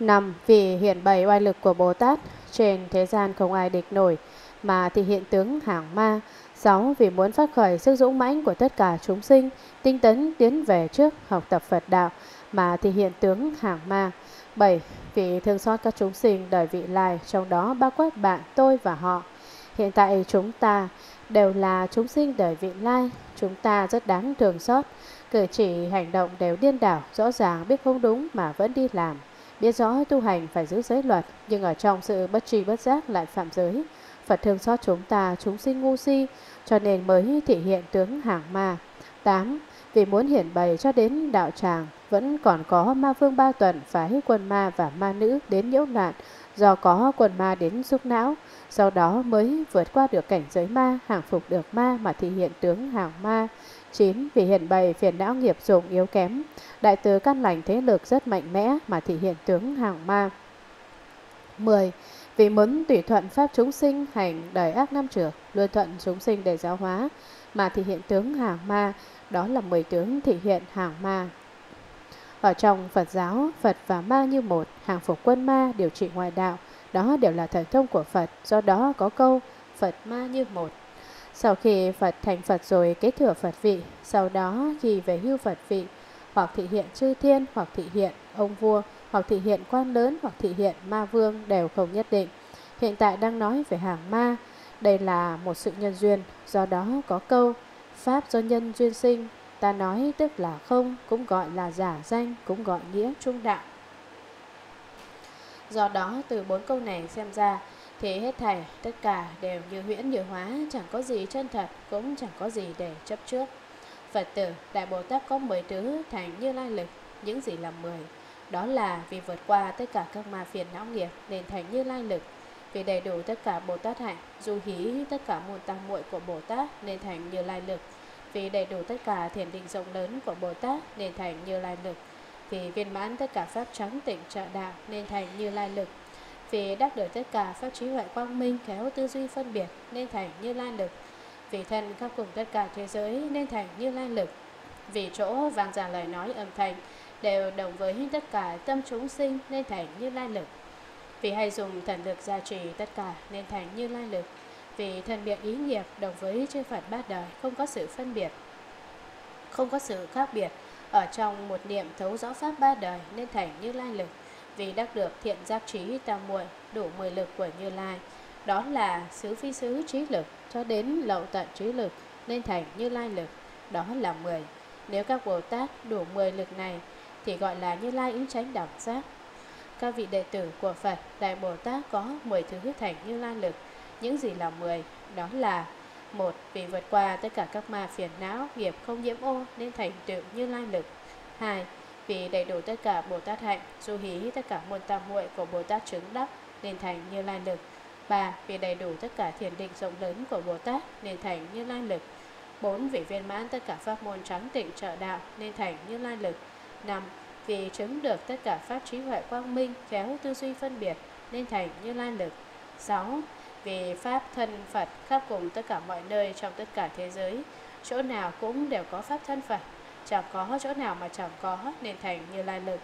năm Vì hiện bày oai lực của Bồ Tát trên thế gian không ai địch nổi mà thì hiện tướng hàng ma. 6. Vì muốn phát khởi sức dũng mãnh của tất cả chúng sinh, tinh tấn tiến về trước học tập Phật đạo mà thì hiện tướng hàng ma. 7. Vì thương xót các chúng sinh đời vị lai, trong đó bao quát bạn, tôi và họ. Hiện tại chúng ta đều là chúng sinh đời vị lai, chúng ta rất đáng thương xót. Cử chỉ hành động đều điên đảo, rõ ràng biết không đúng mà vẫn đi làm. Biết rõ tu hành phải giữ giới luật, nhưng ở trong sự bất tri bất giác lại phạm giới. Phật thương xót chúng ta, chúng sinh ngu si, cho nên mới thể hiện tướng hàng ma. 8. Vì muốn hiển bày cho đến đạo tràng, vẫn còn có ma vương ba tuần phái quân ma và ma nữ đến nhiễu loạn, do có quân ma đến xúc não, sau đó mới vượt qua được cảnh giới ma, hàng phục được ma mà thể hiện tướng hàng ma. 9. Vì hiện bày phiền não nghiệp dụng yếu kém, đại từ căn lành thế lực rất mạnh mẽ mà thị hiện tướng hàng ma. 10. Vì muốn tùy thuận pháp chúng sinh hành đời ác năm trưởng luôn thuận chúng sinh để giáo hóa, mà thị hiện tướng hàng ma, đó là 10 tướng thị hiện hàng ma. Ở trong Phật giáo, Phật và ma như một, hàng phục quân ma, điều trị ngoại đạo, đó đều là thần thông của Phật, do đó có câu Phật ma như một. Sau khi Phật thành Phật rồi kế thừa Phật vị, sau đó khi về hưu Phật vị, hoặc thị hiện chư thiên, hoặc thị hiện ông vua, hoặc thị hiện quan lớn, hoặc thị hiện ma vương đều không nhất định. Hiện tại đang nói về hàng ma, đây là một sự nhân duyên, do đó có câu Pháp do nhân duyên sinh, ta nói tức là không, cũng gọi là giả danh, cũng gọi nghĩa trung đạo. Do đó từ bốn câu này xem ra thì hết thảy, tất cả đều như huyễn như hóa, Chẳng có gì chân thật cũng chẳng có gì để chấp trước. Phật tử, Đại Bồ Tát có 10 thứ thành như lai lực Những gì là 10 Đó là vì vượt qua tất cả các ma phiền não nghiệp Nên thành như lai lực Vì đầy đủ tất cả Bồ Tát hạnh Du hí tất cả môn tăng muội của Bồ Tát Nên thành như lai lực Vì đầy đủ tất cả thiền định rộng lớn của Bồ Tát Nên thành như lai lực Vì viên mãn tất cả pháp trắng tịnh trợ đạo Nên thành như lai lực vì đắc được tất cả, pháp trí huệ quang minh khéo tư duy phân biệt nên thành như lai lực. Vì thân khắp cùng tất cả thế giới nên thành như lai lực. Vì chỗ vang ra lời nói âm thanh đều đồng với tất cả tâm chúng sinh nên thành như lai lực. Vì hay dùng thần lực gia trì tất cả nên thành như lai lực. Vì thần biện ý nghiệp đồng với chư Phật bát đời không có sự phân biệt, không có sự khác biệt. Ở trong một niệm thấu rõ pháp ba đời nên thành như lai lực vì đắc được thiện giác trí tam muội đủ 10 lực của Như Lai. Đó là xứ phi xứ trí lực cho đến lậu tận trí lực nên thành Như Lai lực. Đó là 10. Nếu các Bồ Tát đủ 10 lực này thì gọi là Như Lai ứng tránh đẳng giác. Các vị đệ tử của Phật, Đại Bồ Tát có 10 thứ thành Như Lai lực. Những gì là 10? Đó là một Vì vượt qua tất cả các ma phiền não, nghiệp không nhiễm ô nên thành tựu Như Lai lực. hai vì đầy đủ tất cả Bồ Tát hạnh, du hí tất cả môn tam muội của Bồ Tát chứng đắc nên thành như lai lực. 3. Vì đầy đủ tất cả thiền định rộng lớn của Bồ Tát nên thành như lai lực. 4. Vì viên mãn tất cả pháp môn trắng tịnh trợ đạo nên thành như lai lực. 5. Vì chứng được tất cả pháp trí huệ quang minh, khéo tư duy phân biệt nên thành như lai lực. 6. Vì pháp thân Phật khắp cùng tất cả mọi nơi trong tất cả thế giới, chỗ nào cũng đều có pháp thân Phật Chẳng có chỗ nào mà chẳng có nên thành như lai lực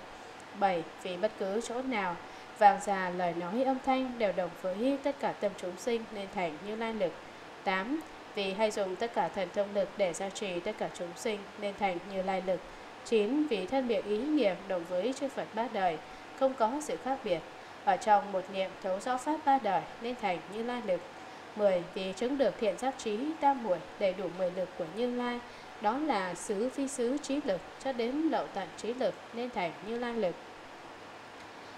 7. Vì bất cứ chỗ nào, vàng già, lời nói, âm thanh đều đồng với tất cả tâm chúng sinh nên thành như lai lực 8. Vì hay dùng tất cả thần thông lực để gia trì tất cả chúng sinh nên thành như lai lực 9. Vì thân biệt ý niệm đồng với chư Phật ba đời, không có sự khác biệt ở trong một niệm thấu rõ pháp ba đời nên thành như lai lực 10. Vì chứng được thiện giác trí tam muội đầy đủ 10 lực của Như Lai đó là xứ phi xứ trí lực cho đến lậu tận trí lực nên thành Như Lai lực.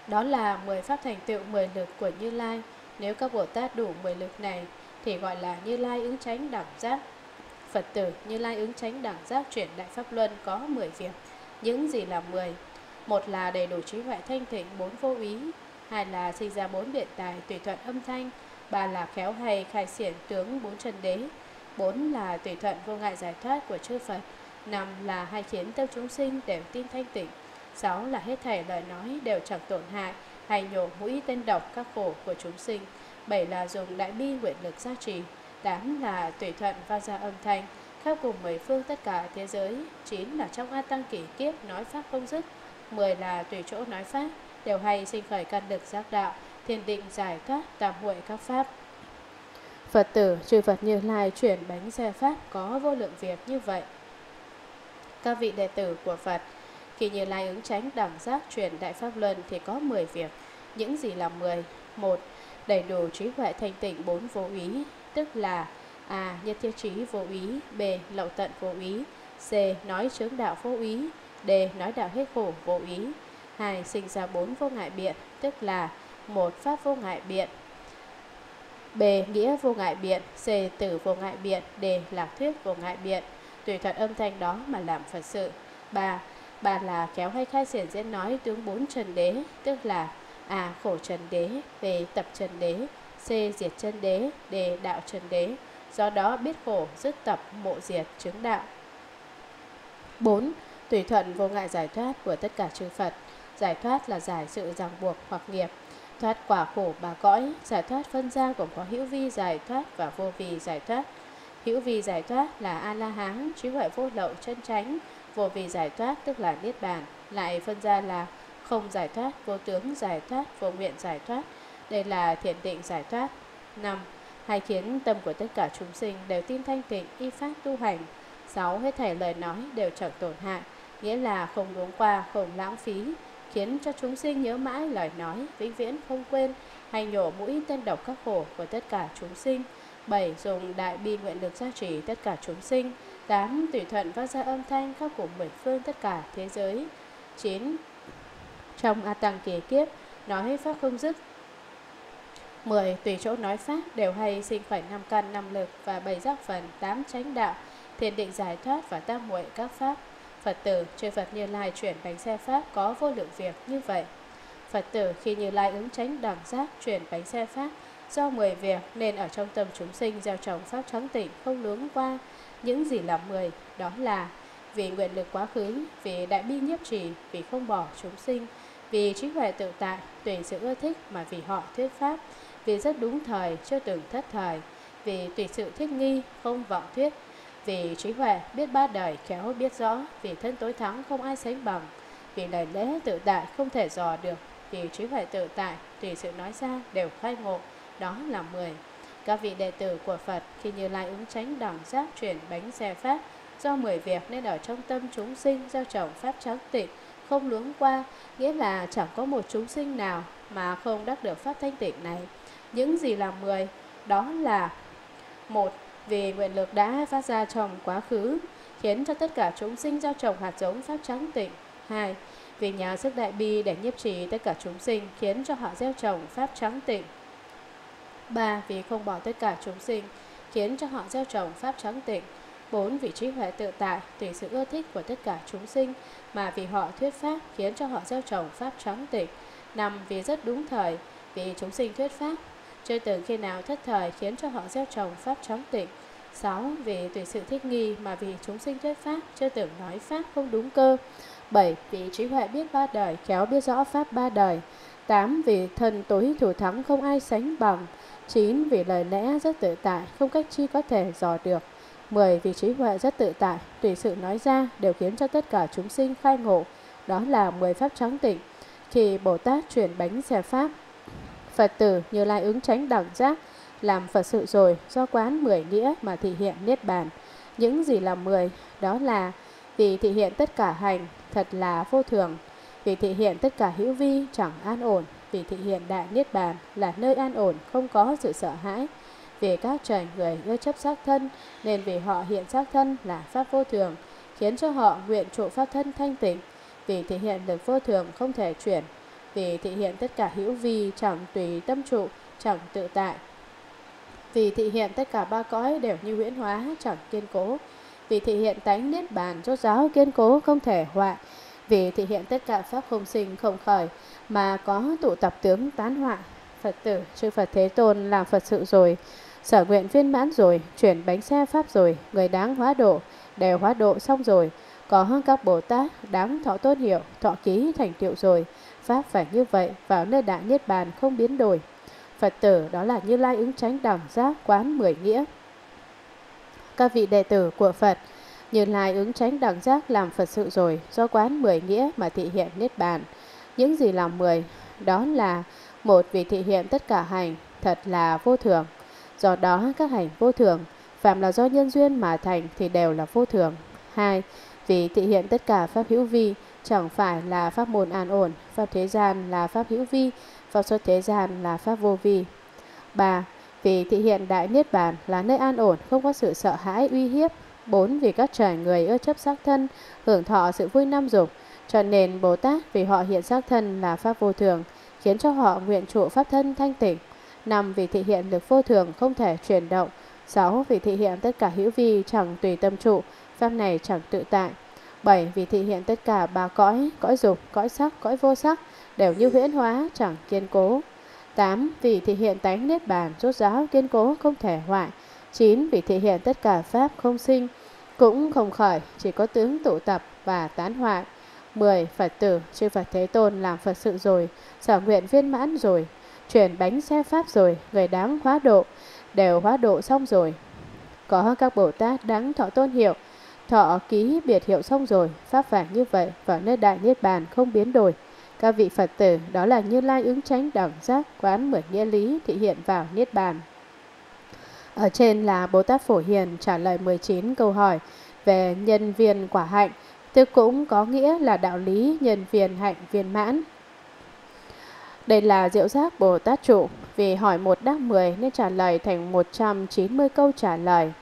Đó là 10 pháp thành tựu 10 lực của Như Lai. Nếu các Bồ Tát đủ 10 lực này thì gọi là Như Lai ứng tránh đẳng giác. Phật tử Như Lai ứng tránh đẳng giác chuyển đại pháp luân có 10 việc. Những gì là 10? Một là đầy đủ trí huệ thanh tịnh bốn vô ý, hai là sinh ra bốn biện tài tùy thuận âm thanh, ba là khéo hay khai xiển tướng bốn chân đế, bốn là tùy thuận vô ngại giải thoát của chư Phật, năm là hai khiến tâm chúng sinh đều tin thanh tịnh, sáu là hết thảy lời nói đều chẳng tổn hại hay nhổ mũi tên độc các khổ của chúng sinh, bảy là dùng đại bi nguyện lực gia trì, tám là tùy thuận và ra âm thanh, khắp cùng mười phương tất cả thế giới, chín là trong A Tăng kỷ kiếp nói pháp không dứt, mười là tùy chỗ nói pháp, đều hay sinh khởi căn lực giác đạo, thiền định giải thoát, tam huệ các pháp. Phật tử, chư Phật Như Lai chuyển bánh xe pháp có vô lượng việc như vậy. Các vị đệ tử của Phật, khi Như Lai ứng tránh đẳng giác chuyển Đại Pháp Luân thì có 10 việc. Những gì là 10? một Đầy đủ trí huệ thanh tịnh bốn vô ý, tức là A. Nhất thiết trí vô ý B. Lậu tận vô ý C. Nói chướng đạo vô ý D. Nói đạo hết khổ vô ý 2. Sinh ra bốn vô ngại biện, tức là một Pháp vô ngại biện B. Nghĩa vô ngại biện C. Tử vô ngại biện D. Lạc thuyết vô ngại biện Tùy thuận âm thanh đó mà làm Phật sự 3. Ba là kéo hay khai triển diễn nói tướng bốn trần đế Tức là A. Khổ trần đế B. Tập trần đế C. Diệt chân đế D. Đạo trần đế Do đó biết khổ, dứt tập, mộ diệt, chứng đạo 4. Tùy thuận vô ngại giải thoát của tất cả chư Phật Giải thoát là giải sự ràng buộc hoặc nghiệp thoát quả khổ bà cõi, giải thoát phân ra gồm có hữu vi giải thoát và vô vi giải thoát. Hữu vi giải thoát là A-la-hán, trí huệ vô lậu chân chánh, vô vi giải thoát tức là niết bàn, lại phân ra là không giải thoát, vô tướng giải thoát, vô nguyện giải thoát. Đây là thiền định giải thoát. 5. Hay khiến tâm của tất cả chúng sinh đều tin thanh tịnh, y pháp tu hành. 6. Hết thảy lời nói đều chẳng tổn hại, nghĩa là không đúng qua, không lãng phí, khiến cho chúng sinh nhớ mãi lời nói, vĩnh viễn không quên, hay nhổ mũi tên độc các khổ của tất cả chúng sinh. 7. Dùng đại bi nguyện lực gia trì tất cả chúng sinh. 8. Tùy thuận phát ra âm thanh khắp cùng mười phương tất cả thế giới. 9. Trong A Tăng kỳ kiếp, nói pháp không dứt. 10. Tùy chỗ nói pháp đều hay sinh khởi năm căn, năm lực và bảy giác phần, tám chánh đạo, thiền định giải thoát và tam muội các pháp. Phật tử, chư Phật Như Lai chuyển bánh xe Pháp có vô lượng việc như vậy. Phật tử khi Như Lai ứng tránh đẳng giác chuyển bánh xe Pháp do 10 việc nên ở trong tâm chúng sinh gieo trồng Pháp trắng tịnh không lướng qua những gì là 10, đó là vì nguyện lực quá khứ, vì đại bi nhiếp trì, vì không bỏ chúng sinh, vì trí huệ tự tại, tùy sự ưa thích mà vì họ thuyết Pháp, vì rất đúng thời, chưa từng thất thời, vì tùy sự thích nghi, không vọng thuyết, vì trí huệ biết ba đời khéo biết rõ, vì thân tối thắng không ai sánh bằng, vì lời lẽ tự tại không thể dò được, vì trí huệ tự tại tùy sự nói ra đều khai ngộ, đó là 10. Các vị đệ tử của Phật khi như lai ứng tránh đẳng giác chuyển bánh xe pháp, do 10 việc nên ở trong tâm chúng sinh gieo trồng pháp trắng tịnh, không luống qua, nghĩa là chẳng có một chúng sinh nào mà không đắc được pháp thanh tịnh này. Những gì là 10? Đó là một vì nguyện lực đã phát ra trong quá khứ, khiến cho tất cả chúng sinh gieo trồng hạt giống pháp trắng tịnh. 2. Vì nhờ sức đại bi để nhiếp trì tất cả chúng sinh, khiến cho họ gieo trồng pháp trắng tịnh. 3. Vì không bỏ tất cả chúng sinh, khiến cho họ gieo trồng pháp trắng tịnh. 4. Vì trí huệ tự tại, tùy sự ưa thích của tất cả chúng sinh, mà vì họ thuyết pháp, khiến cho họ gieo trồng pháp trắng tịnh. 5. Vì rất đúng thời, vì chúng sinh thuyết pháp, chưa từng khi nào thất thời khiến cho họ gieo trồng pháp trắng tịnh. 6. Vì tùy sự thích nghi mà vì chúng sinh thuyết pháp, chưa từng nói pháp không đúng cơ. 7. Vì trí huệ biết ba đời, khéo biết rõ pháp ba đời. 8. Vì thần tối thủ thắng không ai sánh bằng. 9. Vì lời lẽ rất tự tại, không cách chi có thể dò được. 10. Vì trí huệ rất tự tại, tùy sự nói ra đều khiến cho tất cả chúng sinh khai ngộ. Đó là 10 pháp trắng tịnh. Khi Bồ Tát chuyển bánh xe pháp, Phật tử như lai ứng tránh đẳng giác, làm Phật sự rồi do quán mười nghĩa mà thị hiện Niết Bàn. Những gì là mười, đó là vì thị hiện tất cả hành, thật là vô thường, vì thị hiện tất cả hữu vi chẳng an ổn, vì thị hiện đại Niết Bàn là nơi an ổn, không có sự sợ hãi. Vì các trời người ưa chấp xác thân, nên vì họ hiện xác thân là pháp vô thường, khiến cho họ nguyện trụ pháp thân thanh tịnh, vì thể hiện được vô thường không thể chuyển, vì thị hiện tất cả hữu vi chẳng tùy tâm trụ, chẳng tự tại. Vì thị hiện tất cả ba cõi đều như huyễn hóa, chẳng kiên cố. Vì thị hiện tánh niết bàn, rốt giáo kiên cố không thể hoại. Vì thị hiện tất cả pháp không sinh không khởi, mà có tụ tập tướng tán hoại. Phật tử, chư Phật Thế Tôn làm Phật sự rồi, sở nguyện viên mãn rồi, chuyển bánh xe Pháp rồi, người đáng hóa độ, đều hóa độ xong rồi. Có các Bồ Tát đáng thọ tôn hiệu, thọ ký thành tựu rồi. Pháp phải như vậy, vào nơi đại niết bàn không biến đổi. Phật tử đó là Như Lai ứng tránh đẳng giác quán mười nghĩa. Các vị đệ tử của Phật, Như Lai ứng tránh đẳng giác làm Phật sự rồi, do quán mười nghĩa mà thị hiện Niết Bàn. Những gì làm mười? Đó là một vì thị hiện tất cả hành, thật là vô thường. Do đó các hành vô thường, phạm là do nhân duyên mà thành thì đều là vô thường. Hai, vì thị hiện tất cả pháp hữu vi, chẳng phải là pháp môn an ổn, pháp thế gian là pháp hữu vi, pháp xuất thế gian là pháp vô vi. 3. Vì thị hiện đại niết bàn là nơi an ổn, không có sự sợ hãi uy hiếp. 4. Vì các trời người ưa chấp xác thân, hưởng thọ sự vui năm dục, cho nên Bồ Tát vì họ hiện xác thân là pháp vô thường, khiến cho họ nguyện trụ pháp thân thanh tịnh. 5. Vì thị hiện lực vô thường không thể chuyển động. 6. Vì thị hiện tất cả hữu vi chẳng tùy tâm trụ, pháp này chẳng tự tại. 7. Vì thị hiện tất cả ba cõi, cõi dục, cõi sắc, cõi vô sắc, đều như huyễn hóa, chẳng kiên cố. 8. Vì thị hiện tánh niết bàn, rốt ráo, kiên cố, không thể hoại. 9. Vì thị hiện tất cả pháp không sinh, cũng không khởi, chỉ có tướng tụ tập và tán hoại. 10. Phật tử, chư Phật Thế Tôn làm Phật sự rồi, sở nguyện viên mãn rồi, chuyển bánh xe pháp rồi, người đáng hóa độ, đều hóa độ xong rồi. Có các Bồ Tát đáng thọ tôn hiệu, thọ ký biệt hiệu xong rồi, pháp vàng như vậy vào nơi đại niết bàn không biến đổi. Các vị Phật tử đó là Như Lai ứng tránh đẳng giác quán mười nghĩa lý thị hiện vào niết bàn. Ở trên là Bồ Tát Phổ Hiền trả lời 19 câu hỏi về nhân viên quả hạnh, tức cũng có nghĩa là đạo lý nhân viên hạnh viên mãn. Đây là diệu giác Bồ Tát trụ, vì hỏi một đáp 10 nên trả lời thành 190 câu trả lời.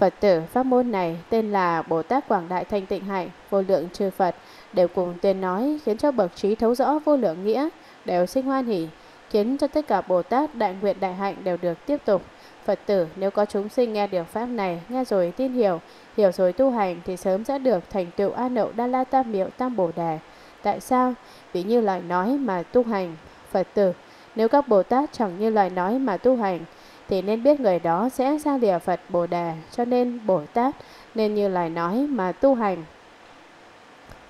Phật tử pháp môn này tên là Bồ Tát Quảng Đại Thanh Tịnh Hạnh, vô lượng chư Phật, đều cùng tên nói khiến cho bậc trí thấu rõ vô lượng nghĩa, đều sinh hoan hỷ, khiến cho tất cả Bồ Tát đại nguyện đại hạnh đều được tiếp tục. Phật tử nếu có chúng sinh nghe được pháp này, nghe rồi tin hiểu, hiểu rồi tu hành thì sớm sẽ được thành tựu A Nậu Đa La Tam Miệu Tam Bồ Đề. Tại sao? Vì như lời nói mà tu hành, Phật tử, nếu các Bồ Tát chẳng như lời nói mà tu hành, thì nên biết người đó sẽ sang địa Phật Bồ Đề, cho nên Bồ Tát nên như lời nói mà tu hành.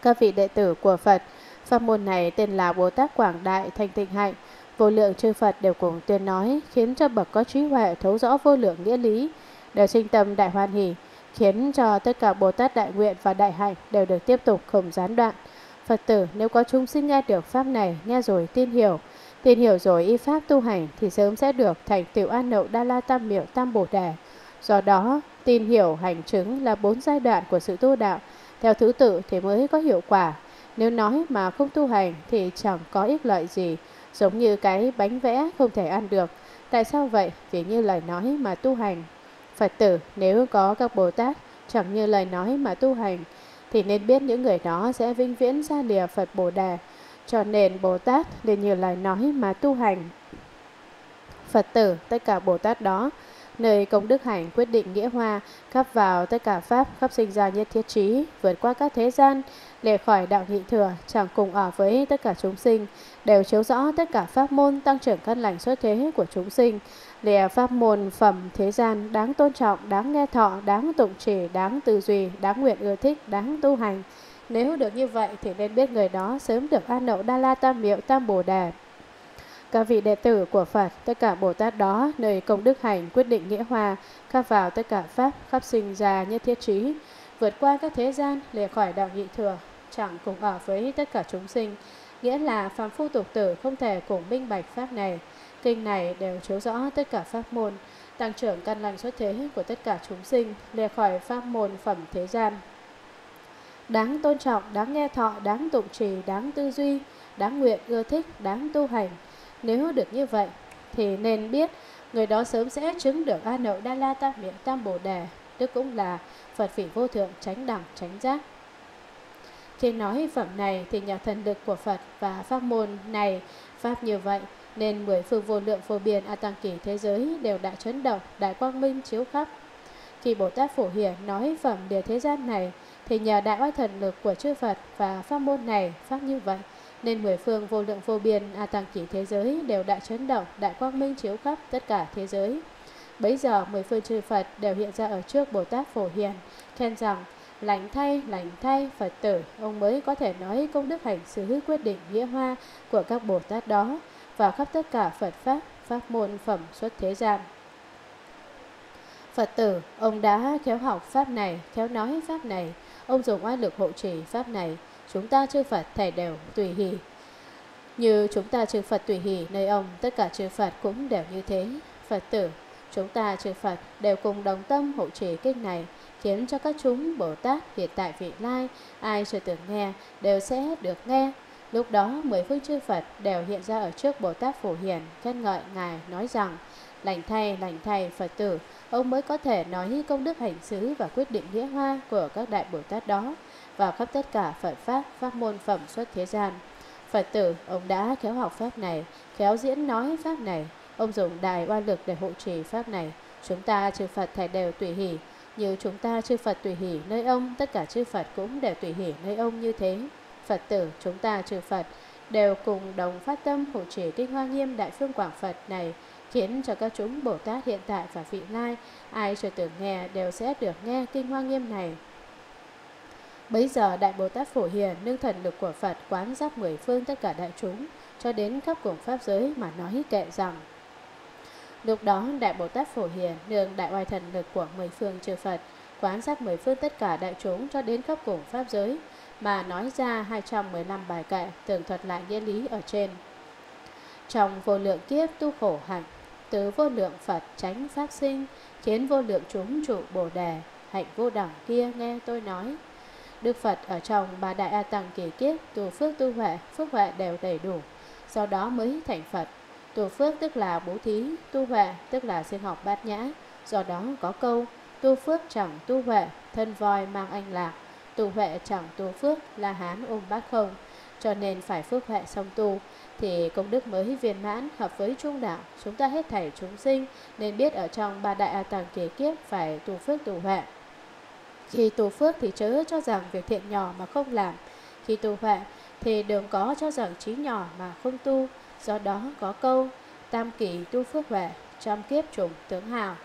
Các vị đệ tử của Phật, pháp môn này tên là Bồ Tát Quảng Đại Thanh Tịnh Hạnh, vô lượng chư Phật đều cùng tuyên nói, khiến cho bậc có trí huệ thấu rõ vô lượng nghĩa lý, đều sinh tâm đại hoan hỷ, khiến cho tất cả Bồ Tát đại nguyện và đại hạnh đều được tiếp tục không gián đoạn. Phật tử nếu có chúng sinh nghe được pháp này, nghe rồi tin hiểu, tin hiểu rồi y pháp tu hành thì sớm sẽ được thành tựu an nậu đa la tam miệu tam bồ đề. Do đó, tin hiểu hành chứng là bốn giai đoạn của sự tu đạo, theo thứ tự thì mới có hiệu quả. Nếu nói mà không tu hành thì chẳng có ích lợi gì, giống như cái bánh vẽ không thể ăn được. Tại sao vậy? Vì như lời nói mà tu hành. Phật tử nếu có các Bồ Tát chẳng như lời nói mà tu hành, thì nên biết những người đó sẽ vinh viễn ra lìa Phật Bồ Đề. Cho nên Bồ Tát nên như lời nói mà tu hành. Phật tử, tất cả Bồ Tát đó, nơi công đức hành quyết định nghĩa hoa, khắp vào tất cả Pháp, khắp sinh ra nhất thiết trí, vượt qua các thế gian, lìa khỏi đạo nhị thừa, chẳng cùng ở với tất cả chúng sinh, đều chiếu rõ tất cả Pháp môn tăng trưởng căn lành xuất thế của chúng sinh, lìa Pháp môn phẩm thế gian đáng tôn trọng, đáng nghe thọ, đáng tụng trì, đáng tư duy, đáng nguyện ưa thích, đáng tu hành. Nếu được như vậy thì nên biết người đó sớm được an nậu Đa La Tam Miệu Tam Bồ Đề. Các vị đệ tử của Phật, tất cả Bồ Tát đó, nơi công đức hành quyết định nghĩa hòa, khắp vào tất cả Pháp, khắp sinh ra nhất thiết trí, vượt qua các thế gian, lìa khỏi đạo nhị thừa, chẳng cùng ở với tất cả chúng sinh, nghĩa là phàm phu tục tử không thể cùng minh bạch Pháp này. Kinh này đều chiếu rõ tất cả Pháp môn, tăng trưởng căn lành xuất thế của tất cả chúng sinh, lìa khỏi Pháp môn phẩm thế gian. Đáng tôn trọng, đáng nghe thọ, đáng tụng trì, đáng tư duy, đáng nguyện, ưa thích, đáng tu hành, nếu được như vậy, thì nên biết người đó sớm sẽ chứng được A Nậu Đa La Tam Miệng Tam Bồ Đề, tức cũng là Phật vị vô thượng tránh đẳng tránh giác. Khi nói phẩm này thì nhà thần lực của Phật và pháp môn này pháp như vậy nên mười phương vô lượng vô biên A Tăng Kỳ thế giới đều đã chấn động, đại quang minh chiếu khắp. Khi Bồ Tát Phổ Hiển nói phẩm địa thế gian này thì nhờ đại oai thần lực của chư Phật và pháp môn này pháp như vậy nên mười phương vô lượng vô biên a tăng chỉ thế giới đều đại chấn động, đại quang minh chiếu khắp tất cả thế giới. Bấy giờ mười phương chư Phật đều hiện ra ở trước Bồ Tát Phổ Hiền, khen rằng lành thay, lành thay, Phật tử, ông mới có thể nói công đức hành xử quyết định nghĩa hoa của các Bồ Tát đó và khắp tất cả Phật Pháp, Pháp môn phẩm xuất thế gian. Phật tử, ông đã khéo học Pháp này, khéo nói Pháp này, ông dùng oai lực hộ trì Pháp này, chúng ta chư Phật thẻ đều tùy hỷ. Như chúng ta chư Phật tùy hỷ nơi ông, tất cả chư Phật cũng đều như thế. Phật tử, chúng ta chư Phật đều cùng đồng tâm hộ trì kinh này, khiến cho các chúng Bồ Tát hiện tại vị lai, ai chưa từng nghe, đều sẽ được nghe. Lúc đó, mười phương chư Phật đều hiện ra ở trước Bồ Tát Phổ Hiền, khen ngợi Ngài, nói rằng, lành thay, lành thay, Phật tử, ông mới có thể nói công đức hành xứ và quyết định nghĩa hoa của các đại Bồ Tát đó và khắp tất cả Phật Pháp, Pháp môn phẩm xuất thế gian. Phật tử, ông đã khéo học Pháp này, khéo diễn nói Pháp này, ông dùng đài oan lực để hộ trì Pháp này. Chúng ta chư Phật thảy đều tùy hỷ, như chúng ta chư Phật tùy hỷ nơi ông, tất cả chư Phật cũng đều tùy hỷ nơi ông như thế. Phật tử, chúng ta chư Phật đều cùng đồng phát tâm hộ trì kinh hoa nghiêm đại phương quảng Phật này, khiến cho các chúng Bồ Tát hiện tại và vị lai, ai chưa từng nghe đều sẽ được nghe kinh hoa nghiêm này. Bấy giờ Đại Bồ Tát Phổ Hiền nương thần lực của Phật quán giáp mười phương tất cả đại chúng cho đến khắp cùng Pháp giới mà nói kệ rằng Lúc đó Đại Bồ Tát Phổ Hiền nương đại oai thần lực của mười phương chư Phật quán giác mười phương tất cả đại chúng cho đến khắp cùng Pháp giới mà nói ra 215 bài kệ tường thuật lại nghĩa lý ở trên. Trong vô lượng kiếp tu khổ hạnh, từ vô lượng Phật tránh phát sinh, khiến vô lượng chúng trụ bồ đề, hạnh vô đẳng kia nghe tôi nói. Đức Phật ở trong ba đại A Tăng kỳ kiếp tu phước tu huệ, phước huệ đều đầy đủ, sau đó mới thành Phật. Tu phước tức là bố thí, tu huệ tức là sinh học bát nhã, do đó có câu tu phước chẳng tu huệ, thân voi mang anh lạc, tu huệ chẳng tu phước, là hán ôm bát không. Cho nên phải phước huệ song tu, thì công đức mới viên mãn hợp với trung đạo. Chúng ta hết thảy chúng sinh nên biết ở trong ba đại A tàng kỳ kiếp phải tu phước tu huệ. Khi tu phước thì chớ cho rằng việc thiện nhỏ mà không làm. Khi tu huệ thì đừng có cho rằng trí nhỏ mà không tu. Do đó có câu tam kỳ tu phước huệ, trăm kiếp trùng tướng hào.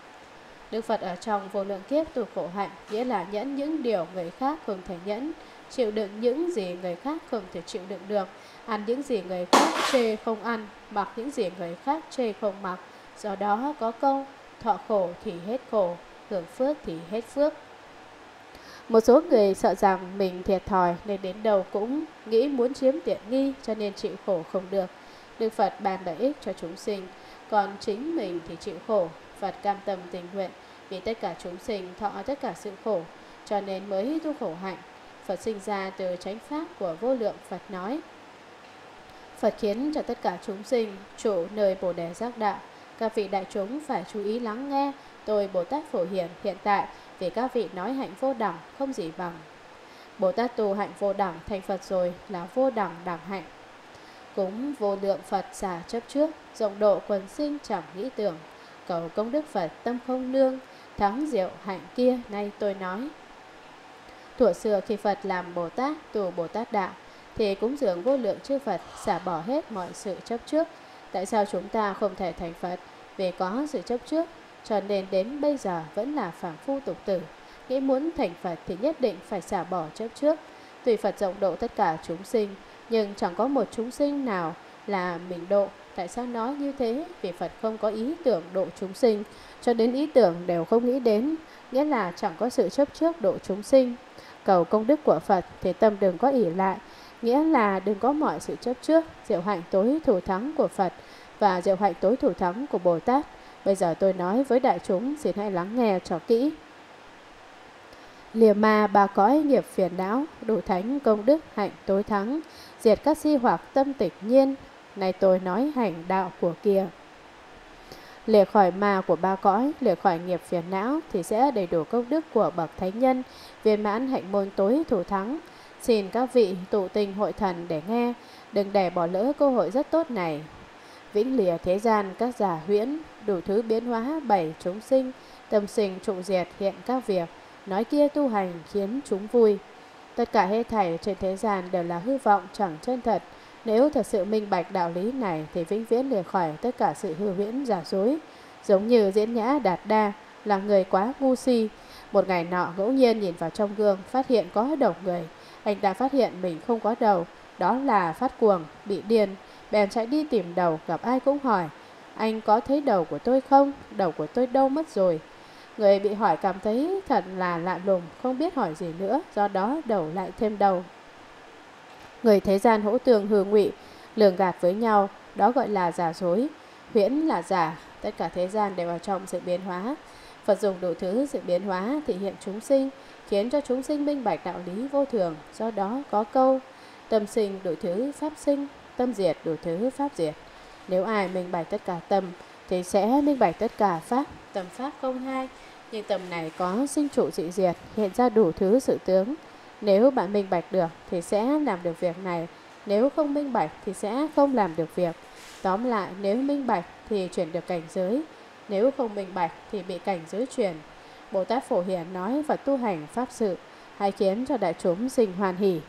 Đức Phật ở trong vô lượng kiếp tu khổ hạnh nghĩa là nhẫn những điều người khác không thể nhẫn, chịu đựng những gì người khác không thể chịu đựng được, ăn những gì người khác chê không ăn, mặc những gì người khác chê không mặc. Do đó có câu thọ khổ thì hết khổ, hưởng phước thì hết phước. Một số người sợ rằng mình thiệt thòi nên đến đâu cũng nghĩ muốn chiếm tiện nghi cho nên chịu khổ không được. Đức Phật ban lợi ích cho chúng sinh, còn chính mình thì chịu khổ. Phật cam tâm tình nguyện vì tất cả chúng sinh thọ tất cả sự khổ, cho nên mới tu khổ hạnh. Phật sinh ra từ chánh pháp của vô lượng Phật nói. Phật khiến cho tất cả chúng sinh chủ nơi Bồ Đề giác đạo. Các vị đại chúng phải chú ý lắng nghe tôi Bồ Tát Phổ Hiền hiện tại vì các vị nói hạnh vô đẳng không gì bằng. Bồ Tát tu hạnh vô đẳng thành Phật rồi là vô đẳng đẳng hạnh. Cúng vô lượng Phật xả chấp trước, rộng độ quần sinh chẳng nghĩ tưởng. Cầu công đức Phật tâm không nương, thắng diệu hạnh kia nay tôi nói. Thuở xưa khi Phật làm Bồ Tát, tu Bồ Tát Đạo, thì cúng dường vô lượng chư Phật xả bỏ hết mọi sự chấp trước. Tại sao chúng ta không thể thành Phật? Vì có sự chấp trước, cho nên đến bây giờ vẫn là phàm phu tục tử. Nghĩ muốn thành Phật thì nhất định phải xả bỏ chấp trước. Tùy Phật rộng độ tất cả chúng sinh, nhưng chẳng có một chúng sinh nào là mình độ. Tại sao nói như thế? Vì Phật không có ý tưởng độ chúng sinh, cho đến ý tưởng đều không nghĩ đến, nghĩa là chẳng có sự chấp trước độ chúng sinh. Cầu công đức của Phật thì tâm đừng có ỷ lại, nghĩa là đừng có mọi sự chấp trước, diệu hạnh tối thủ thắng của Phật và diệu hạnh tối thủ thắng của Bồ Tát. Bây giờ tôi nói với đại chúng, xin hãy lắng nghe cho kỹ. Lìa ma ba cõi nghiệp phiền não, đủ thánh công đức hạnh tối thắng, diệt các si hoặc tâm tịch nhiên, này tôi nói hành đạo của kia. Lìa khỏi ma của ba cõi, lìa khỏi nghiệp phiền não thì sẽ đầy đủ công đức của bậc thánh nhân, viên mãn hạnh môn tối thủ thắng. Xin các vị tụ tình hội thần để nghe, đừng để bỏ lỡ cơ hội rất tốt này. Vĩnh lìa thế gian các giả huyễn, đủ thứ biến hóa bảy chúng sinh, tâm sinh trụ diệt hiện các việc, nói kia tu hành khiến chúng vui. Tất cả hết thảy trên thế gian đều là hư vọng chẳng chân thật. Nếu thật sự minh bạch đạo lý này thì vĩnh viễn lìa khỏi tất cả sự hư huyễn giả dối. Giống như diễn nhã đạt đa là người quá ngu si. Một ngày nọ ngẫu nhiên nhìn vào trong gương phát hiện có đầu người. Anh ta phát hiện mình không có đầu, đó là phát cuồng, bị điên. Bèn chạy đi tìm đầu, gặp ai cũng hỏi. Anh có thấy đầu của tôi không? Đầu của tôi đâu mất rồi? Người bị hỏi cảm thấy thật là lạ lùng, không biết hỏi gì nữa, do đó đầu lại thêm đầu. Người thế gian hỗ tường hư ngụy, lường gạt với nhau, đó gọi là giả dối. Huyễn là giả, tất cả thế gian đều ở trong sự biến hóa. Phật dùng đủ thứ sự biến hóa thể hiện chúng sinh, khiến cho chúng sinh minh bạch đạo lý vô thường. Do đó có câu, tâm sinh đủ thứ pháp sinh, tâm diệt đủ thứ pháp diệt. Nếu ai minh bạch tất cả tâm, thì sẽ minh bạch tất cả pháp, tâm pháp không hai. Nhưng tâm này có sinh trụ dị diệt, hiện ra đủ thứ sự tướng. Nếu bạn minh bạch được thì sẽ làm được việc này, nếu không minh bạch thì sẽ không làm được việc. Tóm lại, nếu minh bạch thì chuyển được cảnh giới, nếu không minh bạch thì bị cảnh giới truyền. Bồ Tát Phổ Hiển nói và tu hành pháp sự, hay khiến cho đại chúng sinh hoàn hỷ.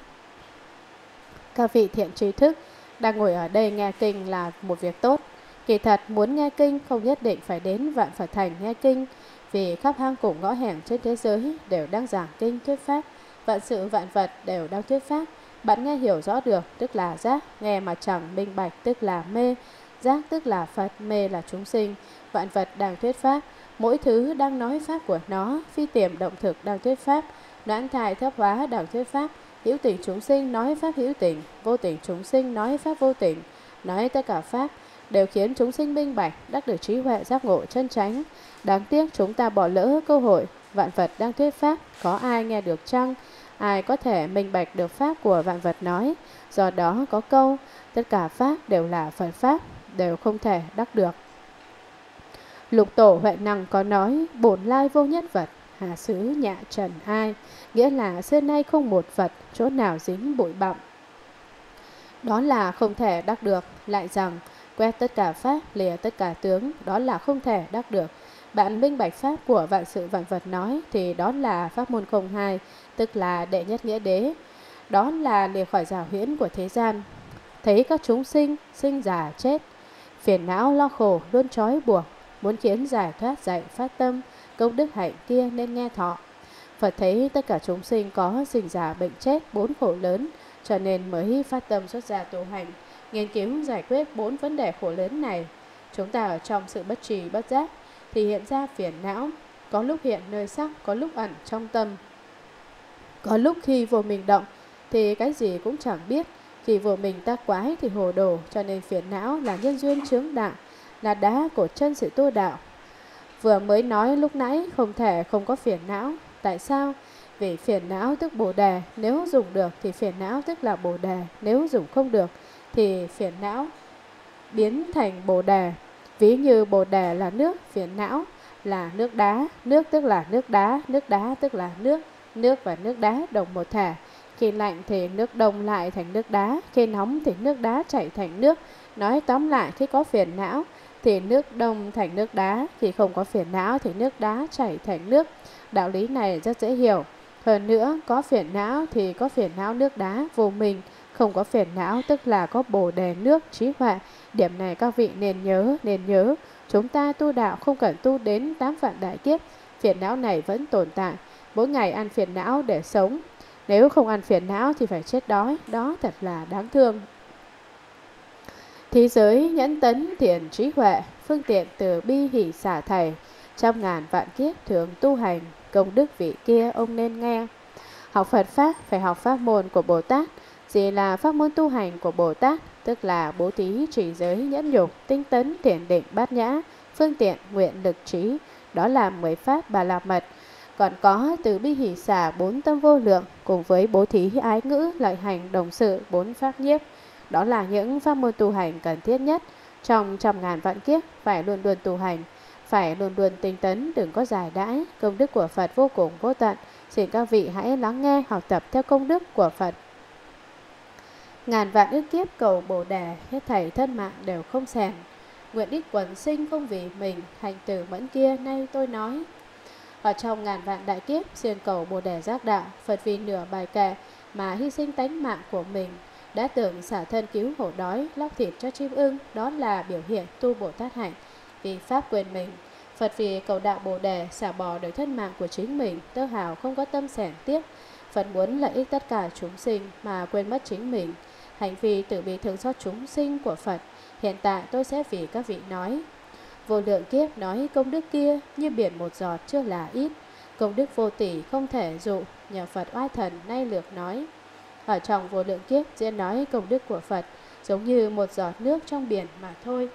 Các vị thiện trí thức đang ngồi ở đây nghe kinh là một việc tốt. Kỳ thật muốn nghe kinh không nhất định phải đến vạn Phật thành nghe kinh, vì khắp hang cùng ngõ hẻm trên thế giới đều đang giảng kinh thuyết pháp, vạn sự vạn vật đều đang thuyết pháp. Bạn nghe hiểu rõ được tức là giác, nghe mà chẳng minh bạch tức là mê, giác tức là Phật, mê là chúng sinh, vạn vật đang thuyết pháp, mỗi thứ đang nói pháp của nó, phi tiềm động thực đang thuyết pháp, noãn thải thấp hóa đang thuyết pháp, hữu tình chúng sinh nói pháp hữu tình, vô tình chúng sinh nói pháp vô tình, nói tất cả pháp đều khiến chúng sinh minh bạch, đắc được trí huệ giác ngộ chân chánh. Đáng tiếc chúng ta bỏ lỡ cơ hội, vạn vật đang thuyết pháp, có ai nghe được chăng? Ai có thể minh bạch được pháp của vạn vật nói? Do đó có câu, tất cả pháp đều là Phật pháp, đều không thể đắc được. Lục tổ Huệ Năng có nói, bổn lai vô nhất vật, hà xứ nhạ trần ai, nghĩa là xưa nay không một vật, chỗ nào dính bụi bặm. Đó là không thể đắc được, lại rằng quét tất cả pháp, lìa tất cả tướng, đó là không thể đắc được. Bạn minh bạch pháp của vạn sự vạn vật nói thì đó là pháp môn không hai, tức là đệ nhất nghĩa đế. Đó là lìa khỏi giả huyễn của thế gian. Thấy các chúng sinh, sinh già chết, phiền não lo khổ luôn trói buộc, muốn khiến giải thoát dạy phát tâm, công đức hạnh kia nên nghe thọ. Phật thấy tất cả chúng sinh có sinh già bệnh chết bốn khổ lớn, cho nên mới phát tâm xuất gia tu hành, nghiên cứu giải quyết bốn vấn đề khổ lớn này. Chúng ta ở trong sự bất trì bất giác thì hiện ra phiền não, có lúc hiện nơi sắc, có lúc ẩn trong tâm. Có lúc khi vô mình động thì cái gì cũng chẳng biết, khi vô mình ta quái thì hồ đồ, cho nên phiền não là nhân duyên chướng đạo, là đá của chân sự tu đạo. Vừa mới nói lúc nãy không thể không có phiền não. Tại sao? Vì phiền não tức bồ đề, nếu dùng được thì phiền não tức là bồ đề, nếu dùng không được thì phiền não biến thành bồ đề. Ví như bồ đề là nước, phiền não là nước đá, nước tức là nước đá, nước đá tức là nước, nước và nước đá đồng một thể. Khi lạnh thì nước đông lại thành nước đá, khi nóng thì nước đá chảy thành nước. Nói tóm lại khi có phiền não thì nước đông thành nước đá, khi không có phiền não thì nước đá chảy thành nước. Đạo lý này rất dễ hiểu. Hơn nữa, có phiền não thì có phiền não nước đá vô mình, không có phiền não tức là có bồ đề nước trí huệ. Điểm này các vị nên nhớ, nên nhớ. Chúng ta tu đạo không cần tu đến tám vạn đại kiếp, phiền não này vẫn tồn tại. Mỗi ngày ăn phiền não để sống. Nếu không ăn phiền não thì phải chết đói, đó thật là đáng thương. Thế giới nhẫn tấn thiện trí huệ, phương tiện từ bi hỷ xả thầy, trăm ngàn vạn kiếp thường tu hành, công đức vị kia ông nên nghe. Học Phật Pháp phải học pháp môn của Bồ Tát, gì là pháp môn tu hành của Bồ Tát, tức là bố thí trì giới nhẫn nhục, tinh tấn, thiền định, bát nhã, phương tiện, nguyện, lực trí, đó là mười pháp bà la mật. Còn có từ bi hỷ xả bốn tâm vô lượng cùng với bố thí ái ngữ, lợi hành, đồng sự, bốn pháp nhiếp. Đó là những pháp môn tu hành cần thiết nhất trong trăm ngàn vạn kiếp phải luôn luôn tu hành, phải luôn luôn tinh tấn, đừng có giải đãi. Công đức của Phật vô cùng vô tận. Xin các vị hãy lắng nghe, học tập theo công đức của Phật. Ngàn vạn ước kiếp cầu bồ đề, hết thảy thân mạng đều không sèn. Nguyện ích quần sinh không vì mình, hành tử mẫn kia nay tôi nói. Ở trong ngàn vạn đại kiếp, xin cầu bồ đề giác đạo, Phật vì nửa bài kệ mà hy sinh tánh mạng của mình, đã tưởng xả thân cứu hổ đói, lóc thịt cho chim ưng, đó là biểu hiện tu Bồ Tát hạnh, vì Pháp quên mình. Phật vì cầu đạo Bồ Đề xả bỏ đời thân mạng của chính mình, tơ hào không có tâm sẻn tiếc. Phật muốn lợi ích tất cả chúng sinh mà quên mất chính mình. Hành vi tự bị thương xót chúng sinh của Phật, hiện tại tôi sẽ vì các vị nói. Vô lượng kiếp nói công đức kia như biển một giọt chưa là ít. Công đức vô tỷ không thể dụ, nhờ Phật oai thần nay lược nói. Ở trong vô lượng kiếp diễn nói công đức của Phật giống như một giọt nước trong biển mà thôi.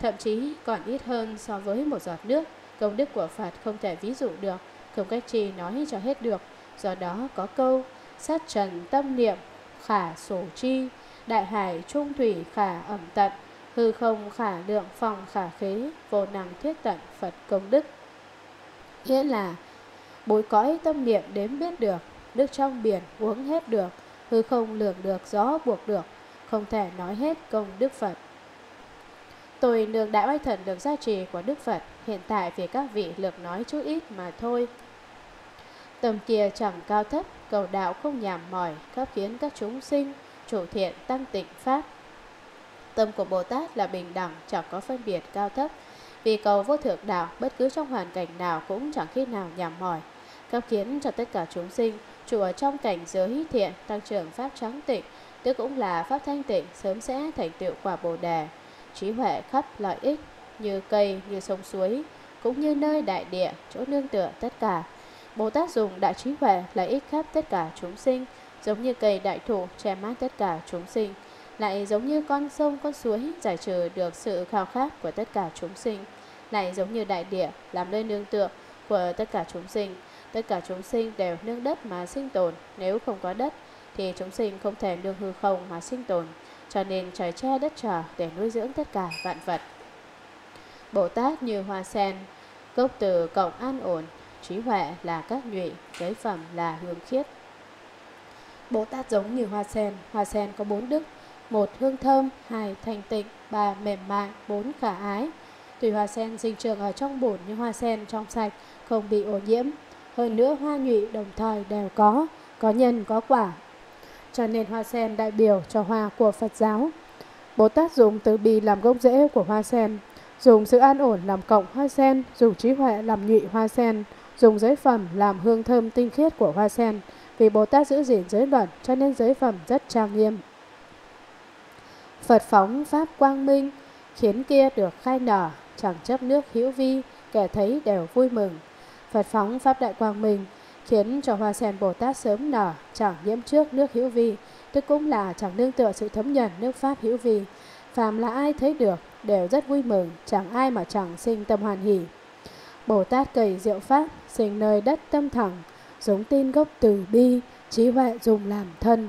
Thậm chí còn ít hơn so với một giọt nước. Công đức của Phật không thể ví dụ được, không cách chi nói cho hết được. Do đó có câu sát trần tâm niệm khả sổ chi, đại hải trung thủy khả ẩm tận, hư không khả lượng phòng khả khí, vô năng thiết tận Phật công đức. Nghĩa là bối cõi tâm niệm đếm biết được, nước trong biển uống hết được, hư không lường được, gió buộc được, không thể nói hết công đức Phật. Tôi nương đại oai thần được gia trì của Đức Phật, hiện tại vì các vị lược nói chút ít mà thôi. Tầm kia chẳng cao thấp, cầu đạo không nhảm mỏi, khắp khiến các chúng sinh, chủ thiện tăng tịnh Pháp. Tâm của Bồ Tát là bình đẳng, chẳng có phân biệt cao thấp. Vì cầu vô thượng đạo, bất cứ trong hoàn cảnh nào cũng chẳng khi nào nhảm mỏi. Khắp khiến cho tất cả chúng sinh, trụ ở trong cảnh giới thiện, tăng trưởng Pháp trắng tịnh, tức cũng là Pháp thanh tịnh, sớm sẽ thành tựu quả Bồ Đề. Trí huệ khắp lợi ích, như cây, như sông suối, cũng như nơi đại địa, chỗ nương tựa tất cả Bồ Tát dùng đại trí huệ lợi ích khắp tất cả chúng sinh, giống như cây đại thụ che mát tất cả chúng sinh, lại giống như con sông con suối giải trừ được sự khao khát của tất cả chúng sinh, lại giống như đại địa làm nơi nương tựa của tất cả chúng sinh. Tất cả chúng sinh đều nương đất mà sinh tồn, nếu không có đất thì chúng sinh không thể nương hư không mà sinh tồn, cho nên trời che đất trở để nuôi dưỡng tất cả vạn vật. Bồ Tát như hoa sen, gốc từ cộng an ổn, trí huệ là các nhụy, giới phẩm là hương khiết. Bồ Tát giống như hoa sen, hoa sen có bốn đức, một hương thơm, hai thanh tịnh, ba mềm mại, bốn khả ái. Tùy hoa sen sinh trưởng ở trong bổn như hoa sen trong sạch, không bị ô nhiễm. Hơn nữa hoa nhụy đồng thời đều có, có nhân có quả. Cho nên hoa sen đại biểu cho hoa của Phật giáo. Bồ Tát dùng từ bi làm gốc rễ của hoa sen, dùng sự an ổn làm cộng hoa sen, dùng trí huệ làm nhụy hoa sen, dùng giới phẩm làm hương thơm tinh khiết của hoa sen. Vì Bồ Tát giữ gìn giới luận cho nên giới phẩm rất trang nghiêm. Phật phóng Pháp quang minh, khiến kia được khai nở, chẳng chấp nước hữu vi, kẻ thấy đều vui mừng. Phật phóng Pháp đại quang minh, khiến cho hoa sen Bồ Tát sớm nở, chẳng nhiễm trước nước hữu vi, tức cũng là chẳng nương tựa sự thấm nhận nước Pháp hữu vi. Phàm là ai thấy được, đều rất vui mừng, chẳng ai mà chẳng sinh tâm hoàn hỷ. Bồ Tát cầy diệu pháp, sinh nơi đất tâm thẳng, giống tin gốc từ bi, trí huệ dùng làm thân.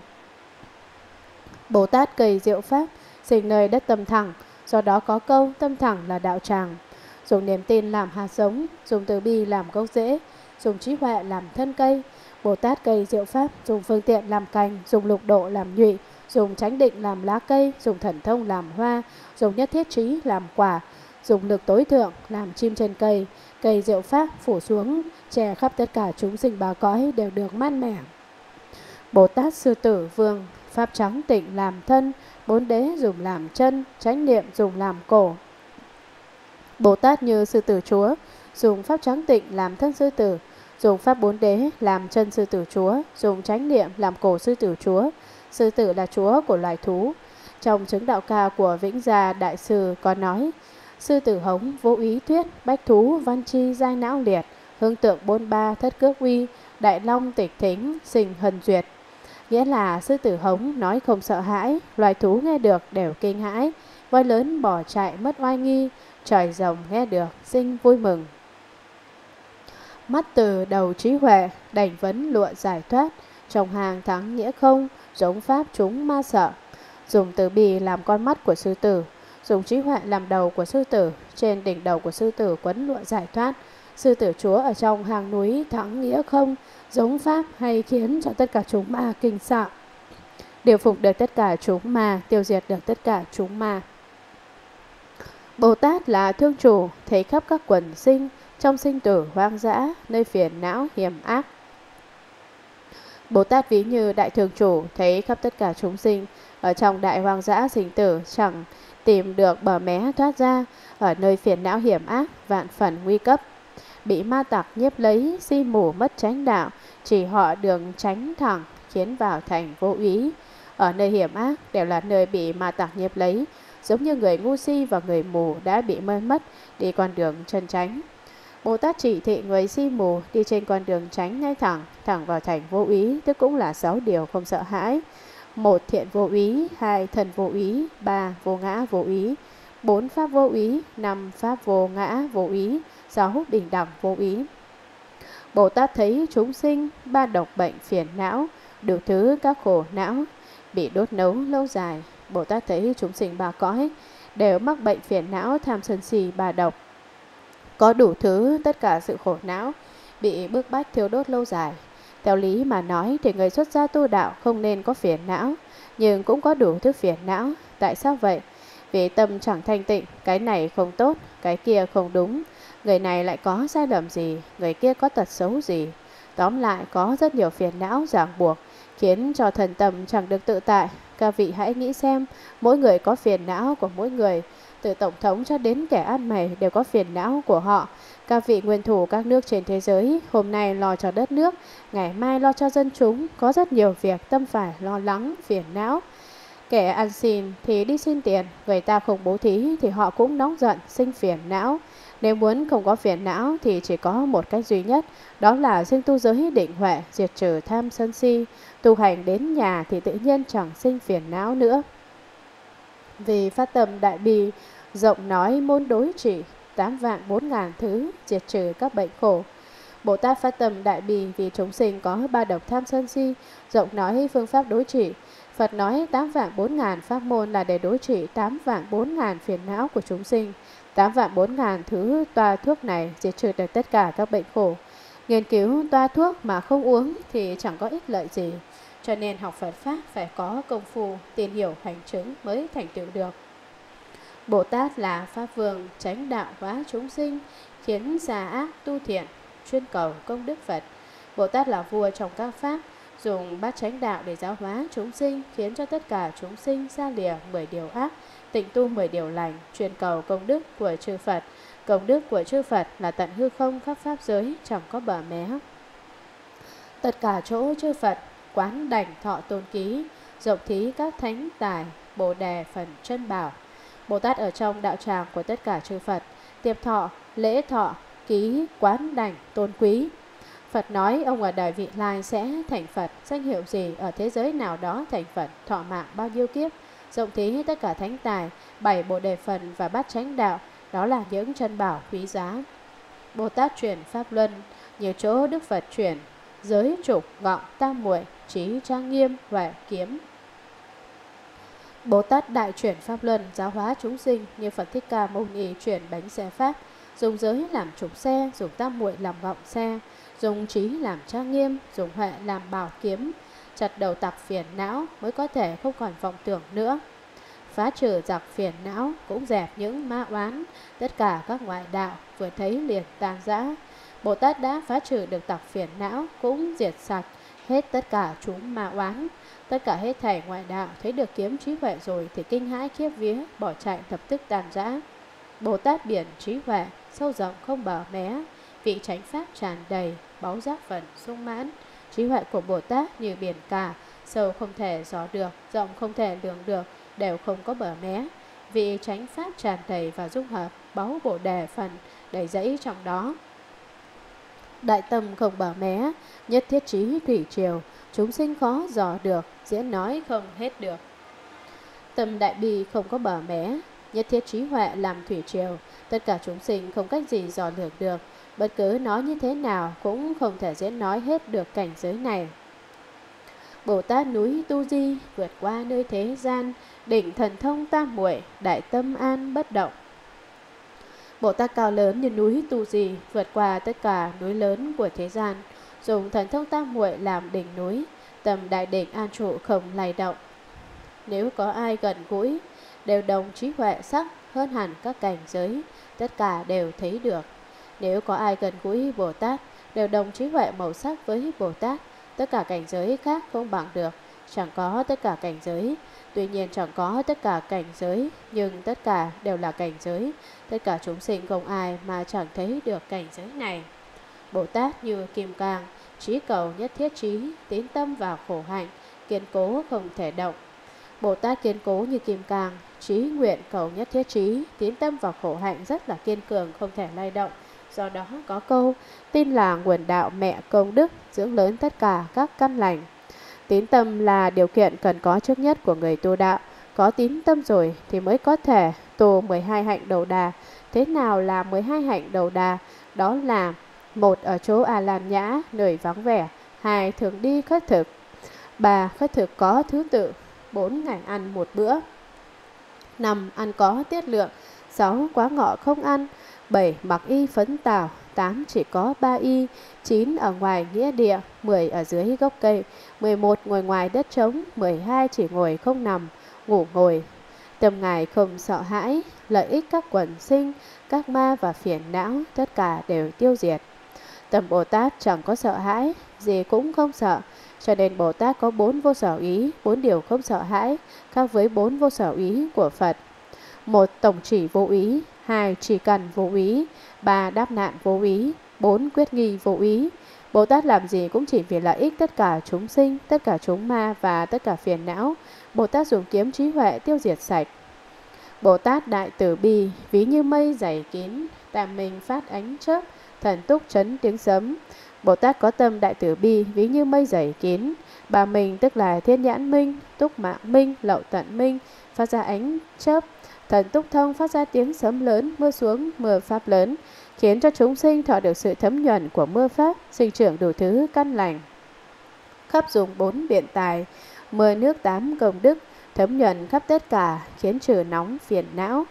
Bồ Tát cầy diệu pháp, sinh nơi đất tâm thẳng, do đó có câu tâm thẳng là đạo tràng. Dùng niềm tin làm hạt giống, dùng từ bi làm gốc rễ, dùng trí huệ làm thân cây. Bồ Tát cây diệu pháp, dùng phương tiện làm cành, dùng lục độ làm nhụy, dùng chánh định làm lá cây, dùng thần thông làm hoa, dùng nhất thiết trí làm quả, dùng lực tối thượng làm chim trên cây, Cây diệu pháp phủ xuống, che khắp tất cả chúng sinh bà cõi đều được mát mẻ. Bồ Tát Sư Tử Vương, Pháp trắng tịnh làm thân, bốn đế dùng làm chân, chánh niệm dùng làm cổ. Bồ Tát như Sư Tử Chúa, dùng Pháp trắng tịnh làm thân Sư Tử, dùng Pháp bốn đế làm chân Sư Tử Chúa, dùng chánh niệm làm cổ Sư Tử Chúa. Sư Tử là Chúa của loài thú. Trong chứng đạo ca của Vĩnh Gia Đại Sư có nói, Sư tử hống, vô ý thuyết, bách thú, văn chi, giai não liệt, hương tượng bôn ba, thất cước uy, đại long tịch thính, sinh hần duyệt. Nghĩa là sư tử hống nói không sợ hãi, loài thú nghe được đều kinh hãi, voi lớn bỏ chạy mất oai nghi, trời rồng nghe được, sinh vui mừng. Mắt từ đầu trí huệ, đành vấn lụa giải thoát, trong hàng thắng nghĩa không, giống pháp chúng ma sợ. Dùng từ bì làm con mắt của sư tử, dùng trí huệ làm đầu của sư tử, trên đỉnh đầu của sư tử quấn lụa giải thoát. Sư tử chúa ở trong hàng núi thắng nghĩa không, giống pháp hay khiến cho tất cả chúng ma kinh sợ. Điều phục được tất cả chúng ma, tiêu diệt được tất cả chúng ma. Bồ Tát là thương chủ, thấy khắp các quần sinh, trong sinh tử hoang dã, nơi phiền não hiểm ác. Bồ Tát ví như đại thường chủ, thấy khắp tất cả chúng sinh, ở trong đại hoang dã sinh tử chẳng tìm được bờ mé thoát ra ở nơi phiền não hiểm ác, vạn phần nguy cấp. Bị ma tặc nhiếp lấy, si mù mất tránh đạo, chỉ họ đường tránh thẳng, khiến vào thành vô ý. Ở nơi hiểm ác đều là nơi bị ma tặc nhiếp lấy, giống như người ngu si và người mù đã bị mê mất đi con đường chân tránh. Bồ Tát chỉ thị người si mù đi trên con đường tránh ngay thẳng, thẳng vào thành vô ý, tức cũng là sáu điều không sợ hãi. Một thiện vô ý, hai thần vô ý, ba vô ngã vô ý, bốn pháp vô ý, năm pháp vô ngã vô ý, sáu bình đẳng vô ý. Bồ Tát thấy chúng sinh ba độc bệnh phiền não, đủ thứ các khổ não, bị đốt nấu lâu dài. Bồ Tát thấy chúng sinh ba cõi đều mắc bệnh phiền não tham sân si ba độc. Có đủ thứ tất cả sự khổ não, bị bức bách thiếu đốt lâu dài. Theo lý mà nói thì người xuất gia tu đạo không nên có phiền não, nhưng cũng có đủ thứ phiền não. Tại sao vậy? Vì tâm chẳng thanh tịnh, cái này không tốt, cái kia không đúng. Người này lại có sai lầm gì, người kia có tật xấu gì. Tóm lại có rất nhiều phiền não ràng buộc, khiến cho thần tâm chẳng được tự tại. Các vị hãy nghĩ xem, mỗi người có phiền não của mỗi người, từ Tổng thống cho đến kẻ ăn mày đều có phiền não của họ. Các vị nguyên thủ các nước trên thế giới hôm nay lo cho đất nước, ngày mai lo cho dân chúng, có rất nhiều việc tâm phải lo lắng, phiền não. Kẻ ăn xin thì đi xin tiền, người ta không bố thí thì họ cũng nóng giận, sinh phiền não. Nếu muốn không có phiền não thì chỉ có một cách duy nhất, đó là riêng tu giới định huệ, diệt trừ tham sân si. Tu hành đến nhà thì tự nhiên chẳng sinh phiền não nữa. Vì phát tâm đại bi, rộng nói môn đối trị, tám vạn bốn ngàn thứ, diệt trừ các bệnh khổ. Bồ Tát phát tâm đại bi vì chúng sinh có ba độc tham sân si, rộng nói phương pháp đối trị. Phật nói tám vạn bốn ngàn pháp môn là để đối trị tám vạn bốn ngàn phiền não của chúng sinh. 8 vạn 4 ngàn thứ toa thuốc này diệt trừ được tất cả các bệnh khổ. Nghiên cứu toa thuốc mà không uống thì chẳng có ích lợi gì. Cho nên học Phật Pháp phải có công phu, tìm hiểu hành chứng mới thành tựu được. Bồ Tát là Pháp Vương, tránh đạo hóa chúng sinh, khiến xa ác tu thiện, chuyên cầu công đức Phật. Bồ Tát là vua trong các Pháp, dùng bát chánh đạo để giáo hóa chúng sinh, khiến cho tất cả chúng sinh xa lìa mười điều ác, tịnh tu mười điều lành, truyền cầu công đức của chư Phật. Công đức của chư Phật là tận hư không khắp pháp giới, chẳng có bờ mé. Tất cả chỗ chư Phật, quán đảnh thọ tôn ký, rộng thí các thánh tài, bồ đề phần chân bảo. Bồ Tát ở trong đạo tràng của tất cả chư Phật, tiệp thọ, lễ thọ, ký, quán đảnh, tôn quý. Phật nói ông ở đời vị lai sẽ thành Phật, danh hiệu gì ở thế giới nào đó thành Phật, thọ mạng bao nhiêu kiếp, rộng thí tất cả thánh tài, bảy bộ đề phần và bát chánh đạo, đó là những chân bảo quý giá. Bồ Tát truyền Pháp Luân, nhiều chỗ Đức Phật truyền, giới trục, ngọng, tam muội trí trang nghiêm, huệ kiếm. Bồ Tát đại chuyển Pháp Luân, giáo hóa chúng sinh như Phật Thích Ca Mâu Ni chuyển bánh xe Pháp, dùng giới làm trục xe, dùng tam muội làm gọng xe, dùng trí làm trang nghiêm, dùng huệ làm bảo kiếm, chặt đầu tặc phiền não mới có thể không còn vọng tưởng nữa. Phá trừ giặc phiền não cũng dẹp những ma oán, tất cả các ngoại đạo vừa thấy liền tan rã. Bồ Tát đã phá trừ được tặc phiền não cũng diệt sạch hết tất cả chúng ma oán. Tất cả hết thảy ngoại đạo thấy được kiếm trí huệ rồi thì kinh hãi khiếp vía, bỏ chạy lập tức tan rã. Bồ Tát biển trí huệ, sâu rộng không bờ mé, vị chánh pháp tràn đầy, báu giác phần sung mãn. Trí huệ của Bồ Tát như biển cả, sâu không thể dò được, rộng không thể lường được, đều không có bờ mé. Vì tránh pháp tràn đầy và dung hợp, báu bồ đề phần đầy dẫy trong đó. Đại tâm không bờ mé, nhất thiết trí thủy triều, chúng sinh khó dò được, diễn nói không hết được. Tâm đại bi không có bờ mé, nhất thiết trí huệ làm thủy triều, tất cả chúng sinh không cách gì dò lường được, Bất cứ nói như thế nào cũng không thể diễn nói hết được cảnh giới này. Bồ Tát núi Tu Di vượt qua nơi thế gian, đỉnh thần thông tam muội đại tâm an bất động. Bồ Tát cao lớn như núi Tu Di vượt qua tất cả núi lớn của thế gian, dùng thần thông tam muội làm đỉnh núi, tầm đại đỉnh an trụ không lay động. Nếu có ai gần gũi, đều đồng trí huệ sắc hơn hẳn các cảnh giới, tất cả đều thấy được. Nếu có ai gần gũi Bồ Tát, đều đồng trí huệ màu sắc với Bồ Tát, tất cả cảnh giới khác không bằng được, chẳng có tất cả cảnh giới. Tuy nhiên chẳng có tất cả cảnh giới, nhưng tất cả đều là cảnh giới. Tất cả chúng sinh không ai mà chẳng thấy được cảnh giới này. Bồ Tát như kim cang, trí cầu nhất thiết trí, tín tâm vào khổ hạnh, kiên cố không thể động. Bồ Tát kiên cố như kim cang, trí nguyện cầu nhất thiết trí, tín tâm vào khổ hạnh rất là kiên cường, không thể lay động. Do đó có câu, tin là nguồn đạo mẹ công đức, dưỡng lớn tất cả các căn lành. Tín tâm là điều kiện cần có trước nhất của người tu đạo. Có tín tâm rồi thì mới có thể tu 12 hạnh đầu đà. Thế nào là 12 hạnh đầu đà? Đó là một ở chỗ à làm Nhã, nơi vắng vẻ, hai thường đi khất thực, ba khất thực có thứ tự, bốn ngày ăn một bữa, năm ăn có tiết lượng, sáu quá ngọ không ăn, bảy mặc y phấn tảo, tám chỉ có ba y, chín ở ngoài nghĩa địa, mười ở dưới gốc cây, mười một ngồi ngoài đất trống, mười hai chỉ ngồi không nằm, ngủ ngồi. Tâm ngài không sợ hãi, lợi ích các quần sinh, các ma và phiền não, tất cả đều tiêu diệt. Tâm Bồ Tát chẳng có sợ hãi, gì cũng không sợ, cho nên Bồ Tát có bốn vô sở ý, bốn điều không sợ hãi, khác với bốn vô sở ý của Phật. Một tổng chỉ vô ý, hai chỉ cần vô ý, ba đáp nạn vô ý, bốn quyết nghi vô ý. Bồ Tát làm gì cũng chỉ vì lợi ích tất cả chúng sinh, tất cả chúng ma và tất cả phiền não. Bồ Tát dùng kiếm trí huệ tiêu diệt sạch. Bồ Tát đại tử bi, ví như mây dày kín, tạm mình phát ánh chớp, thần túc chấn tiếng sấm. Bồ Tát có tâm đại tử bi, ví như mây dày kín. Bà mình tức là thiên nhãn minh, túc mạng minh, lậu tận minh, phát ra ánh chớp. Thần túc thông phát ra tiếng sấm lớn, mưa xuống, mưa pháp lớn, khiến cho chúng sinh thọ được sự thấm nhuần của mưa pháp, sinh trưởng đủ thứ căn lành. Khắp dùng bốn biện tài, mưa nước tám công đức, thấm nhuần khắp tất cả, khiến trừ nóng phiền não.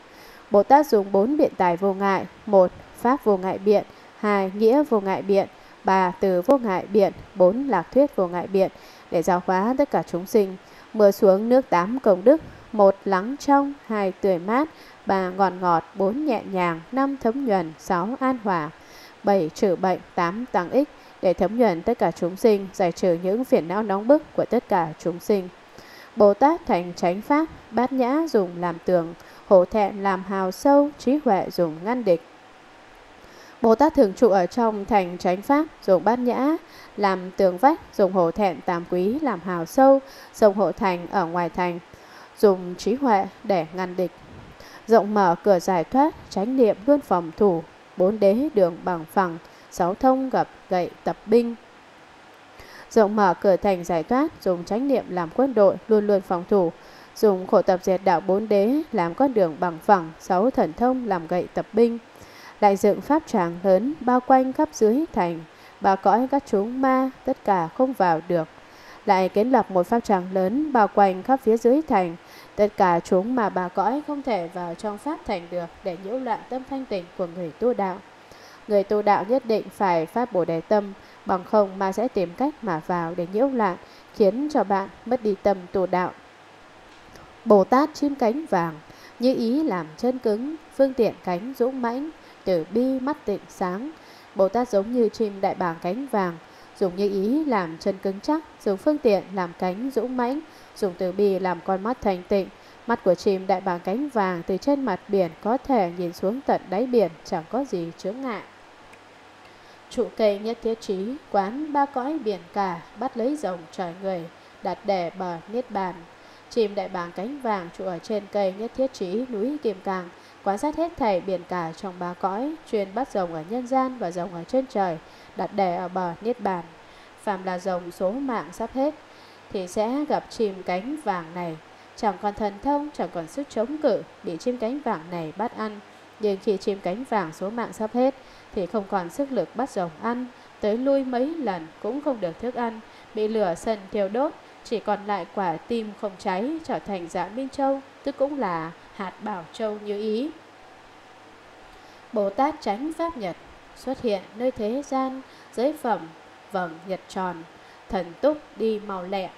Bồ Tát dùng bốn biện tài vô ngại, một Pháp vô ngại biện, hai Nghĩa vô ngại biện, ba Từ vô ngại biện, bốn Lạc thuyết vô ngại biện, để giáo hóa tất cả chúng sinh. Mưa xuống nước tám công đức, một Lắng trong, hai Tươi mát, ba Ngọt ngọt, bốn Nhẹ nhàng, năm Thấm nhuần, sáu An hòa, bảy Trừ bệnh, tám Tăng ích, để thấm nhuần tất cả chúng sinh, giải trừ những phiền não nóng bức của tất cả chúng sinh. Bồ Tát thành chánh pháp, bát nhã dùng làm tường, hổ thẹn làm hào sâu, trí huệ dùng ngăn địch. Bồ Tát thường trụ ở trong thành chánh pháp, dùng bát nhã làm tường vách, dùng hổ thẹn tam quý làm hào sâu, dùng hộ thành ở ngoài thành, dùng trí huệ để ngăn địch. Rộng mở cửa giải thoát, tránh niệm luôn phòng thủ, bốn đế đường bằng phẳng, sáu thông gặp gậy tập binh, rộng mở cửa thành giải thoát, dùng tránh niệm làm quân đội, luôn luôn phòng thủ, dùng khổ tập diệt đạo bốn đế làm con đường bằng phẳng, sáu thần thông làm gậy tập binh, lại dựng pháp tràng lớn bao quanh khắp dưới thành, bao cõi các chúng ma, tất cả không vào được. Lại kiến lập một pháp tràng lớn bao quanh khắp phía dưới thành, tất cả chúng mà bà cõi không thể vào trong pháp thành được để nhiễu loạn tâm thanh tịnh của người tu đạo. Người tu đạo nhất định phải phát bổ đề tâm, bằng không mà sẽ tìm cách mà vào để nhiễu loạn, khiến cho bạn mất đi tâm tu đạo. Bồ Tát chim cánh vàng, như ý làm chân cứng, phương tiện cánh dũng mãnh, từ bi mắt tịnh sáng. Bồ Tát giống như chim đại bàng cánh vàng, dùng như ý làm chân cứng chắc, dùng phương tiện làm cánh dũng mãnh, dùng từ bi làm con mắt thành tịnh. Mắt của chim đại bàng cánh vàng từ trên mặt biển có thể nhìn xuống tận đáy biển, chẳng có gì chướng ngại. Trụ cây nhất thiết trí, quán ba cõi biển cả, bắt lấy rồng trời người, đặt đẻ bờ niết bàn. Chim đại bàng cánh vàng trụ ở trên cây nhất thiết trí núi Kim Cang, quan sát hết thảy biển cả trong ba cõi, chuyên bắt rồng ở nhân gian và rồng ở trên trời, đặt đẻ ở bờ niết bàn. Phàm là rồng số mạng sắp hết, thì sẽ gặp chim cánh vàng này. Chẳng còn thần thông, chẳng còn sức chống cự, bị chim cánh vàng này bắt ăn. Nhưng khi chim cánh vàng số mạng sắp hết, thì không còn sức lực bắt rồng ăn, tới lui mấy lần cũng không được thức ăn, bị lửa sân thiêu đốt, chỉ còn lại quả tim không cháy trở thành dạng Minh Châu, tức cũng là hạt bảo châu như ý. Bồ Tát tránh Pháp Nhật xuất hiện nơi thế gian, giới phẩm, vầng nhật tròn, thần túc đi màu lẹ.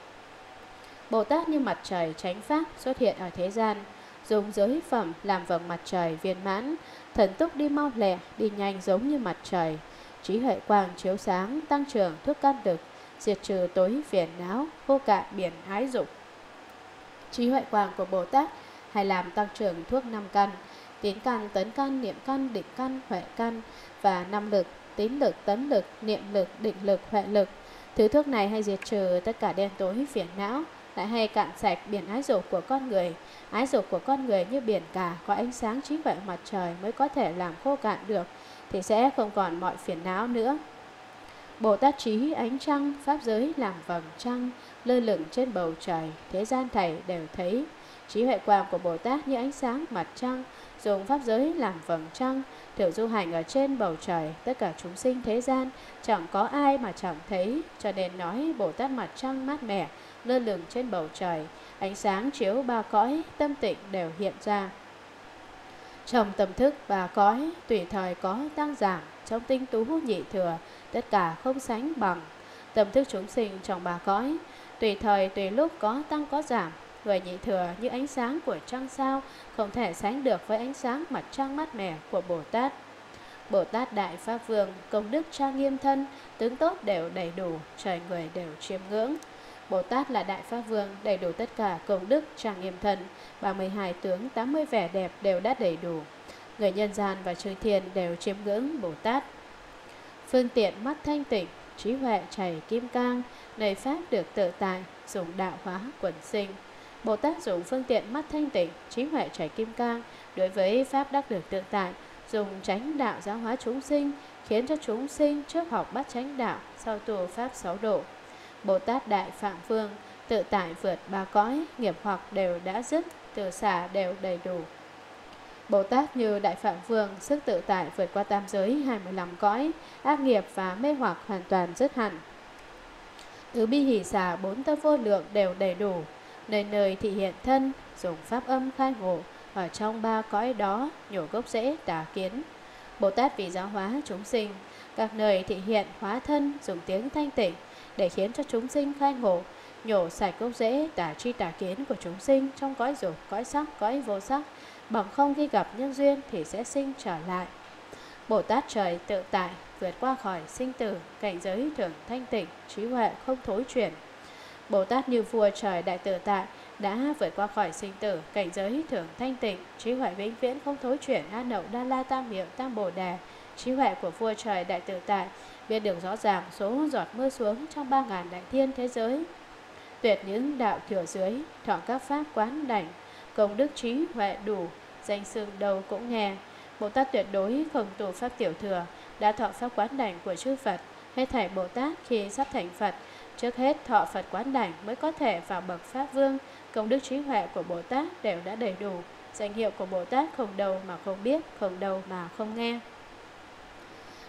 Bồ Tát như mặt trời tránh Pháp xuất hiện ở thế gian, dùng giới phẩm làm vầng mặt trời viên mãn, thần túc đi mau lẹ, đi nhanh giống như mặt trời. Trí huệ quang chiếu sáng, tăng trưởng thuốc can lực, diệt trừ tối phiền não, vô cạn biển ái dục. Trí huệ quang của Bồ Tát hay làm tăng trưởng thuốc năm căn, tín căn, tấn căn, niệm căn, định căn, huệ căn và năm lực, tín lực, tấn lực, niệm lực, định lực, huệ lực. Thứ thuốc này hay diệt trừ tất cả đen tối phiền não, lại hay cạn sạch biển ái dục của con người. Ái dục của con người như biển cả, có ánh sáng chính vậy mặt trời mới có thể làm khô cạn được, thì sẽ không còn mọi phiền não nữa. Bồ Tát trí ánh trăng, pháp giới làm vầng trăng, lơ lửng trên bầu trời, thế gian thầy đều thấy. Trí huệ quang của Bồ Tát như ánh sáng mặt trăng, dùng pháp giới làm vầng trăng, tiểu du hành ở trên bầu trời, tất cả chúng sinh thế gian, chẳng có ai mà chẳng thấy, cho nên nói Bồ Tát mặt trăng mát mẻ, lơ lửng trên bầu trời, ánh sáng chiếu ba cõi, tâm tịnh đều hiện ra. Trong tâm thức ba cõi, tùy thời có tăng giảm, trong tinh tú nhị thừa, tất cả không sánh bằng. Tâm thức chúng sinh trong ba cõi, tùy thời tùy lúc có tăng có giảm, người nhị thừa như ánh sáng của trăng sao, không thể sánh được với ánh sáng mặt trăng mát mẻ của Bồ Tát. Bồ Tát Đại Pháp Vương, công đức trang nghiêm thân, tướng tốt đều đầy đủ, trời người đều chiêm ngưỡng. Bồ Tát là Đại Pháp Vương, đầy đủ tất cả công đức trang nghiêm thân, 32 tướng 80 vẻ đẹp đều đã đầy đủ. Người nhân gian và chư thiên đều chiêm ngưỡng Bồ Tát. Phương tiện mắt thanh tịnh, trí huệ chảy kim cang, nơi Pháp được tự tại, dùng đạo hóa quần sinh. Bồ Tát dùng phương tiện mắt thanh tịnh, trí huệ chảy kim cang, đối với Pháp đắc được tự tại, dùng tránh đạo giáo hóa chúng sinh, khiến cho chúng sinh trước học bắt tránh đạo, sau tu Pháp sáu độ. Bồ Tát Đại Phạm Vương, tự tại vượt ba cõi, nghiệp hoặc đều đã dứt, từ xả đều đầy đủ. Bồ Tát như Đại Phạm Vương, sức tự tại vượt qua tam giới 25 cõi, ác nghiệp và mê hoặc hoàn toàn dứt hẳn. Tứ bi hỷ xả bốn tâm vô lượng đều đầy đủ, nơi nơi thị hiện thân, dùng pháp âm khai ngộ, ở trong ba cõi đó nhổ gốc rễ tà kiến. Bồ Tát vì giáo hóa chúng sinh, các nơi thị hiện hóa thân dùng tiếng thanh tịnh để khiến cho chúng sinh khai ngộ, nhổ sạch gốc rễ tà tri tà kiến của chúng sinh trong cõi dục, cõi sắc, cõi vô sắc, bằng không khi gặp nhân duyên thì sẽ sinh trở lại. Bồ Tát trời tự tại, vượt qua khỏi sinh tử, cảnh giới thường thanh tịnh, trí huệ không thối chuyển. Bồ Tát như vua trời đại tự tại, đã vượt qua khỏi sinh tử, cảnh giới thường thanh tịnh, trí huệ vĩnh viễn không thối chuyển, an nậu đa la tam hiệu tam bồ đề. Trí huệ của vua trời đại tự tại, biết được rõ ràng số giọt mưa xuống trong ba ngàn đại thiên thế giới. Tuyệt những đạo thừa dưới, thọ các pháp quán đảnh, công đức trí huệ đủ, danh xương đầu cũng nghe. Bồ Tát tuyệt đối không tù pháp tiểu thừa, đã thọ pháp quán đảnh của chư Phật. Hết thảy Bồ Tát khi sắp thành Phật, trước hết thọ Phật quán đảnh mới có thể vào bậc Pháp Vương, công đức trí huệ của Bồ Tát đều đã đầy đủ. Danh hiệu của Bồ Tát không đầu mà không biết, không đầu mà không nghe.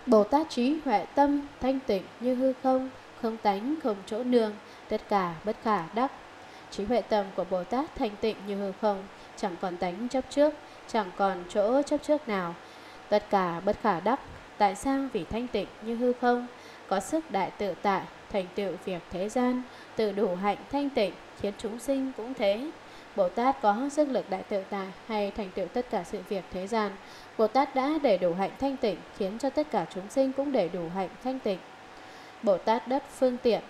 Bồ Tát trí huệ tâm, thanh tịnh như hư không, không tánh, không chỗ nương, tất cả bất khả đắc. Trí huệ tâm của Bồ Tát thanh tịnh như hư không, chẳng còn tánh chấp trước, chẳng còn chỗ chấp trước nào. Tất cả bất khả đắc, tại sao vì thanh tịnh như hư không, có sức đại tự tại, thành tựu việc thế gian, tự đủ hạnh thanh tịnh, khiến chúng sinh cũng thế. Bồ Tát có sức lực đại tự tại hay thành tựu tất cả sự việc thế gian, Bồ Tát đã đầy đủ hạnh thanh tịnh, khiến cho tất cả chúng sinh cũng đầy đủ hạnh thanh tịnh. Bồ Tát đất phương tiện,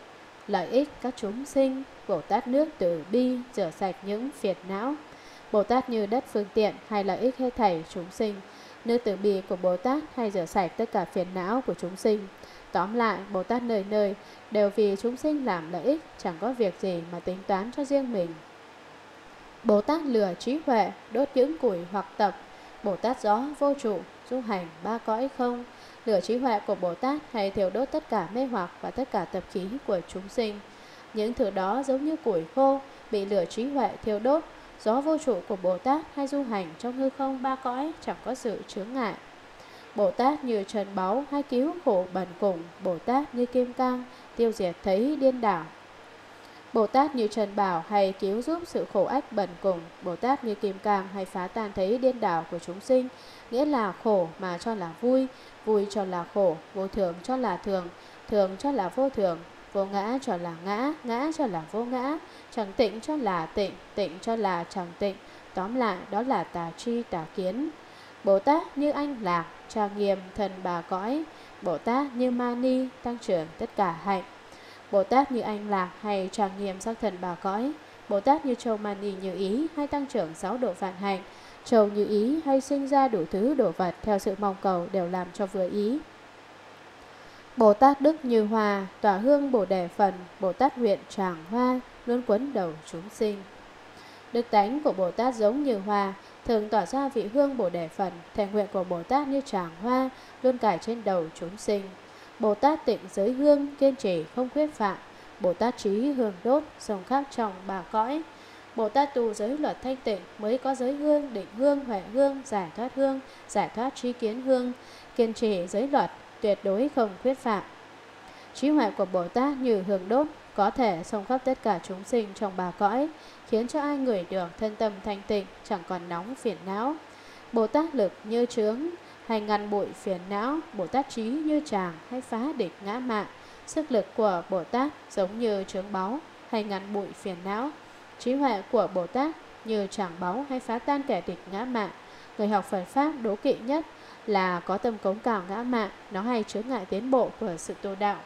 lợi ích các chúng sinh, Bồ Tát nước từ bi, rửa sạch những phiền não. Bồ Tát như đất phương tiện hay lợi ích hết thảy chúng sinh, nước từ bi của Bồ Tát hay rửa sạch tất cả phiền não của chúng sinh. Tóm lại, Bồ Tát nơi nơi đều vì chúng sinh làm lợi ích, chẳng có việc gì mà tính toán cho riêng mình. Bồ Tát lừa trí huệ, đốt những củi hoặc tập, Bồ Tát gió vô trụ, du hành ba cõi không, lửa trí huệ của Bồ Tát hay thiêu đốt tất cả mê hoặc và tất cả tập khí của chúng sinh. Những thứ đó giống như củi khô, bị lửa trí huệ thiêu đốt, gió vô trụ của Bồ Tát hay du hành trong hư không ba cõi chẳng có sự chướng ngại. Bồ Tát như trần báu hay cứu khổ bần cùng, Bồ Tát như kim cang, tiêu diệt thấy điên đảo. Bồ Tát như trần bảo hay cứu giúp sự khổ ách bần cùng, Bồ Tát như kim cang hay phá tan thấy điên đảo của chúng sinh, nghĩa là khổ mà cho là vui, vui cho là khổ, vô thường cho là thường, thường cho là vô thường, vô ngã cho là ngã, ngã cho là vô ngã, chẳng tịnh cho là tịnh, tịnh cho là chẳng tịnh, tóm lại đó là tà tri tà kiến. Bồ Tát như anh lạc, trang nghiêm thần bà cõi, Bồ Tát như Mani tăng trưởng tất cả hạnh. Bồ Tát như an lạc hay trang nghiêm sắc thần bà cõi, Bồ Tát như châu Mani như ý hay tăng trưởng sáu độ vạn hạnh, châu như ý hay sinh ra đủ thứ đồ vật theo sự mong cầu đều làm cho vừa ý. Bồ Tát Đức Như Hòa, tỏa hương Bồ Đề Phần, Bồ Tát huyện Tràng Hoa, luôn quấn đầu chúng sinh. Đức tánh của Bồ Tát giống như hoa, thường tỏa ra vị hương Bồ Đề Phần, thành nguyện của Bồ Tát như tràng hoa, luôn cải trên đầu chúng sinh. Bồ Tát tịnh giới hương, kiên trì không khuyết phạm. Bồ Tát trí hương đốt, sông khắp trong bà cõi. Bồ Tát tu giới luật thanh tịnh mới có giới hương, định hương, huệ hương, giải thoát hương, giải thoát trí kiến hương, kiên trì giới luật, tuyệt đối không khuyết phạm. Trí huệ của Bồ Tát như hương đốt, có thể xông khắp tất cả chúng sinh trong bà cõi, khiến cho ai người được thân tâm thanh tịnh, chẳng còn nóng phiền não. Bồ Tát lực như trướng, hay ngăn bụi phiền não, Bồ Tát trí như tràng hay phá địch ngã mạn. Sức lực của Bồ Tát giống như trướng báu hay ngăn bụi phiền não. Trí huệ của Bồ Tát như tràng báu hay phá tan kẻ địch ngã mạn. Người học Phật Pháp đố kỵ nhất là có tâm cống cào ngã mạn, nó hay chứa ngại tiến bộ của sự tu đạo.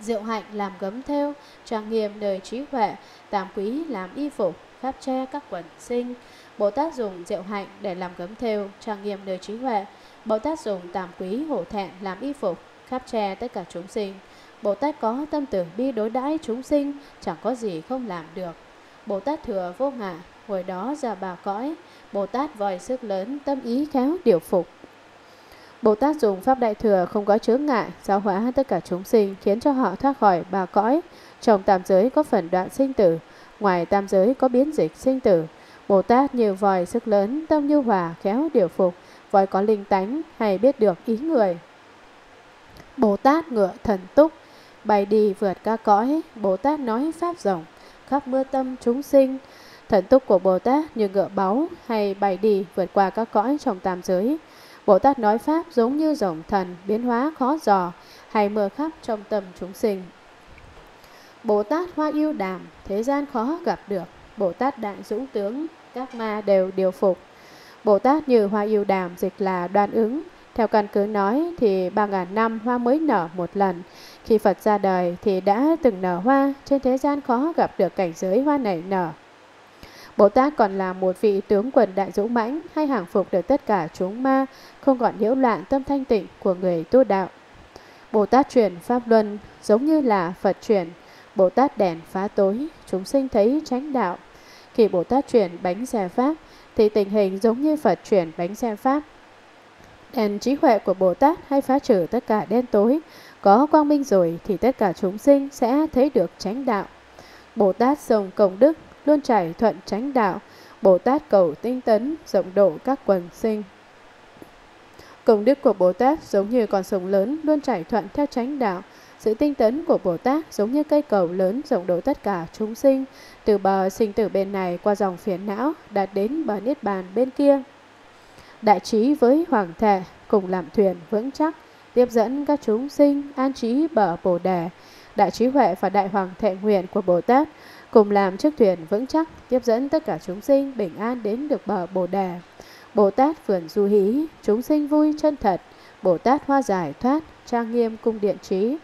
Diệu hạnh làm gấm theo, trang nghiêm đời trí huệ, tam quý làm y phục, khắp che các quần sinh. Bồ Tát dùng diệu hạnh để làm gấm theo, trang nghiêm đời trí huệ. Bồ Tát dùng tam quý hổ thẹn làm y phục, khắp che tất cả chúng sinh. Bồ Tát có tâm tưởng bi đối đãi chúng sinh, chẳng có gì không làm được. Bồ Tát thừa vô ngã, hồi đó ra bà cõi. Bồ Tát vòi sức lớn, tâm ý khéo điều phục. Bồ Tát dùng Pháp Đại Thừa không có chướng ngại, giáo hóa tất cả chúng sinh, khiến cho họ thoát khỏi bà cõi. Trong tam giới có phần đoạn sinh tử, ngoài tam giới có biến dịch sinh tử. Bồ Tát như vòi sức lớn, tâm như hòa, khéo điều phục, vòi có linh tánh hay biết được ý người. Bồ Tát ngựa thần túc, bay đi vượt các cõi, Bồ Tát nói Pháp rộng, khắp mưa tâm chúng sinh. Thần túc của Bồ Tát như ngựa báu hay bay đi vượt qua các cõi trong tam giới. Bồ Tát nói Pháp giống như rồng thần, biến hóa khó dò, hay mưa khắp trong tâm chúng sinh. Bồ Tát hoa yêu đàm, thế gian khó gặp được. Bồ Tát đại dũng tướng, các ma đều điều phục. Bồ Tát như hoa yêu đàm dịch là đoan ứng. Theo căn cứ nói thì ba ngàn năm hoa mới nở một lần. Khi Phật ra đời thì đã từng nở hoa, trên thế gian khó gặp được cảnh giới hoa này nở. Bồ Tát còn là một vị tướng quần đại dũng mãnh hay hàng phục được tất cả chúng ma, không còn nhiễu loạn tâm thanh tịnh của người tu đạo. Bồ Tát truyền Pháp Luân giống như là Phật truyền, Bồ Tát đèn phá tối, chúng sinh thấy tránh đạo. Khi Bồ Tát chuyển bánh xe Pháp, thì tình hình giống như Phật chuyển bánh xe Pháp. Đèn trí huệ của Bồ Tát hay phá trừ tất cả đen tối, có quang minh rồi thì tất cả chúng sinh sẽ thấy được tránh đạo. Bồ Tát sông công đức luôn trải thuận tránh đạo, Bồ Tát cầu tinh tấn, rộng độ các quần sinh. Công đức của Bồ Tát giống như con sông lớn luôn trải thuận theo tránh đạo. Sự tinh tấn của Bồ Tát giống như cây cầu lớn rộng độ tất cả chúng sinh, từ bờ sinh tử bên này qua dòng phiền não, đạt đến bờ niết bàn bên kia. Đại trí với hoàng thể cùng làm thuyền vững chắc, tiếp dẫn các chúng sinh an trí bờ Bồ Đề. Đại trí huệ và đại hoàng thệ nguyện của Bồ Tát cùng làm chiếc thuyền vững chắc, tiếp dẫn tất cả chúng sinh bình an đến được bờ Bồ Đề. Bồ Tát vườn du hí, chúng sinh vui chân thật, Bồ Tát hoa giải thoát, trang nghiêm cung điện trí.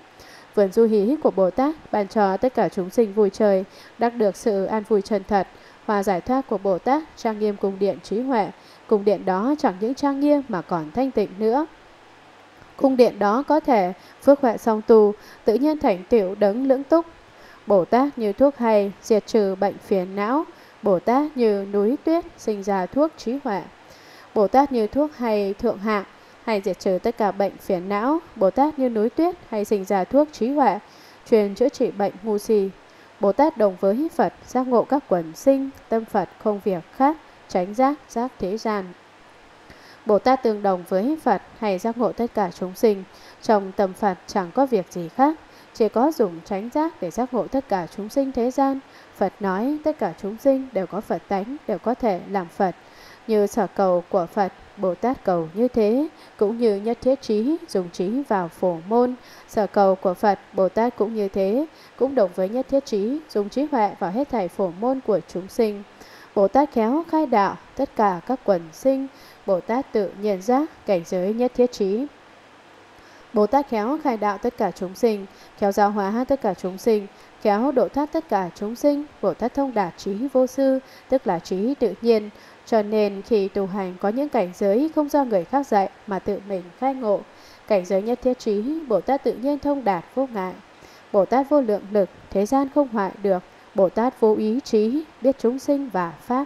Vườn du hí của Bồ Tát ban cho tất cả chúng sinh vui chơi, đắc được sự an vui chân thật. hòa giải thoát của Bồ Tát trang nghiêm cung điện trí huệ, cung điện đó chẳng những trang nghiêm mà còn thanh tịnh nữa. Cung điện đó có thể phước huệ song tu, tự nhiên thành tiểu đấng lưỡng túc. Bồ Tát như thuốc hay, diệt trừ bệnh phiền não. Bồ Tát như núi tuyết, sinh ra thuốc trí huệ. Bồ Tát như thuốc hay thượng hạng, hay diệt trừ tất cả bệnh phiền não. Bồ Tát như núi tuyết hay sinh ra thuốc trí huệ, truyền chữa trị bệnh ngu si. Bồ Tát đồng với Phật, giác ngộ các quần sinh, tâm Phật không việc khác, tránh giác, giác thế gian. Bồ Tát tương đồng với Phật hay giác ngộ tất cả chúng sinh, trong tâm Phật chẳng có việc gì khác, chỉ có dùng tránh giác để giác ngộ tất cả chúng sinh thế gian. Phật nói tất cả chúng sinh đều có Phật tánh, đều có thể làm Phật. Như sở cầu của Phật, Bồ Tát cầu như thế, cũng như nhất thiết trí, dùng trí vào phổ môn. Sở cầu của Phật, Bồ Tát cũng như thế, cũng đồng với nhất thiết trí, dùng trí huệ vào hết thảy phổ môn của chúng sinh. Bồ Tát khéo khai đạo, tất cả các quần sinh, Bồ Tát tự nhận giác, cảnh giới nhất thiết trí. Bồ Tát khéo khai đạo tất cả chúng sinh, khéo giáo hóa tất cả chúng sinh, khéo độ thoát tất cả chúng sinh, Bồ Tát thông đạt trí vô sư, tức là trí tự nhiên. Cho nên khi tu hành có những cảnh giới không do người khác dạy mà tự mình khai ngộ. Cảnh giới nhất thiết trí, Bồ Tát tự nhiên thông đạt vô ngại. Bồ Tát vô lượng lực, thế gian không hoại được. Bồ Tát vô ý trí, biết chúng sinh và Pháp.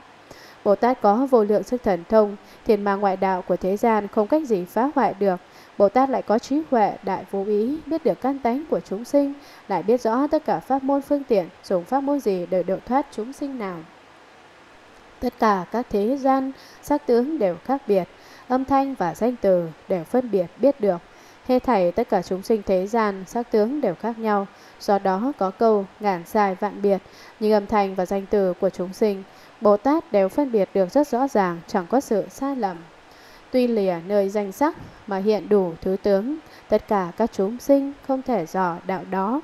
Bồ Tát có vô lượng sức thần thông, thiền mà ngoại đạo của thế gian không cách gì phá hoại được. Bồ Tát lại có trí huệ, đại vô ý, biết được căn tánh của chúng sinh, lại biết rõ tất cả pháp môn phương tiện, dùng pháp môn gì để độ thoát chúng sinh nào. Tất cả các thế gian, sắc tướng đều khác biệt, âm thanh và danh từ đều phân biệt biết được. Hết thảy tất cả chúng sinh thế gian, sắc tướng đều khác nhau, do đó có câu ngàn dài vạn biệt, nhưng âm thanh và danh từ của chúng sinh, Bồ Tát đều phân biệt được rất rõ ràng, chẳng có sự sai lầm. Tuy lìa nơi danh sắc mà hiện đủ thứ tướng, tất cả các chúng sinh không thể dò đạo đó.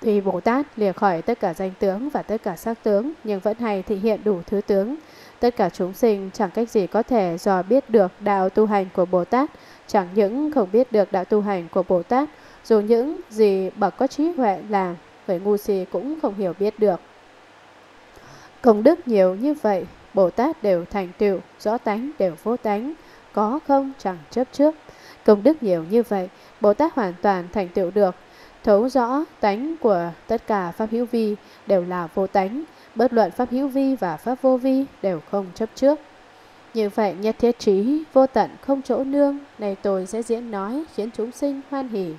Tuy Bồ Tát lìa khỏi tất cả danh tướng và tất cả sắc tướng, nhưng vẫn hay thị hiện đủ thứ tướng. Tất cả chúng sinh chẳng cách gì có thể dò biết được đạo tu hành của Bồ Tát, chẳng những không biết được đạo tu hành của Bồ Tát, dù những gì bậc có trí huệ làm, người ngu si cũng không hiểu biết được. Công đức nhiều như vậy, Bồ Tát đều thành tựu, rõ tánh đều vô tánh, có không chẳng chấp trước. Công đức nhiều như vậy, Bồ Tát hoàn toàn thành tựu được, thấu rõ tánh của tất cả pháp hữu vi đều là vô tánh, bất luận pháp hữu vi và pháp vô vi đều không chấp trước. Như vậy nhất thiết trí, vô tận không chỗ nương, này tôi sẽ diễn nói khiến chúng sinh hoan hỉ.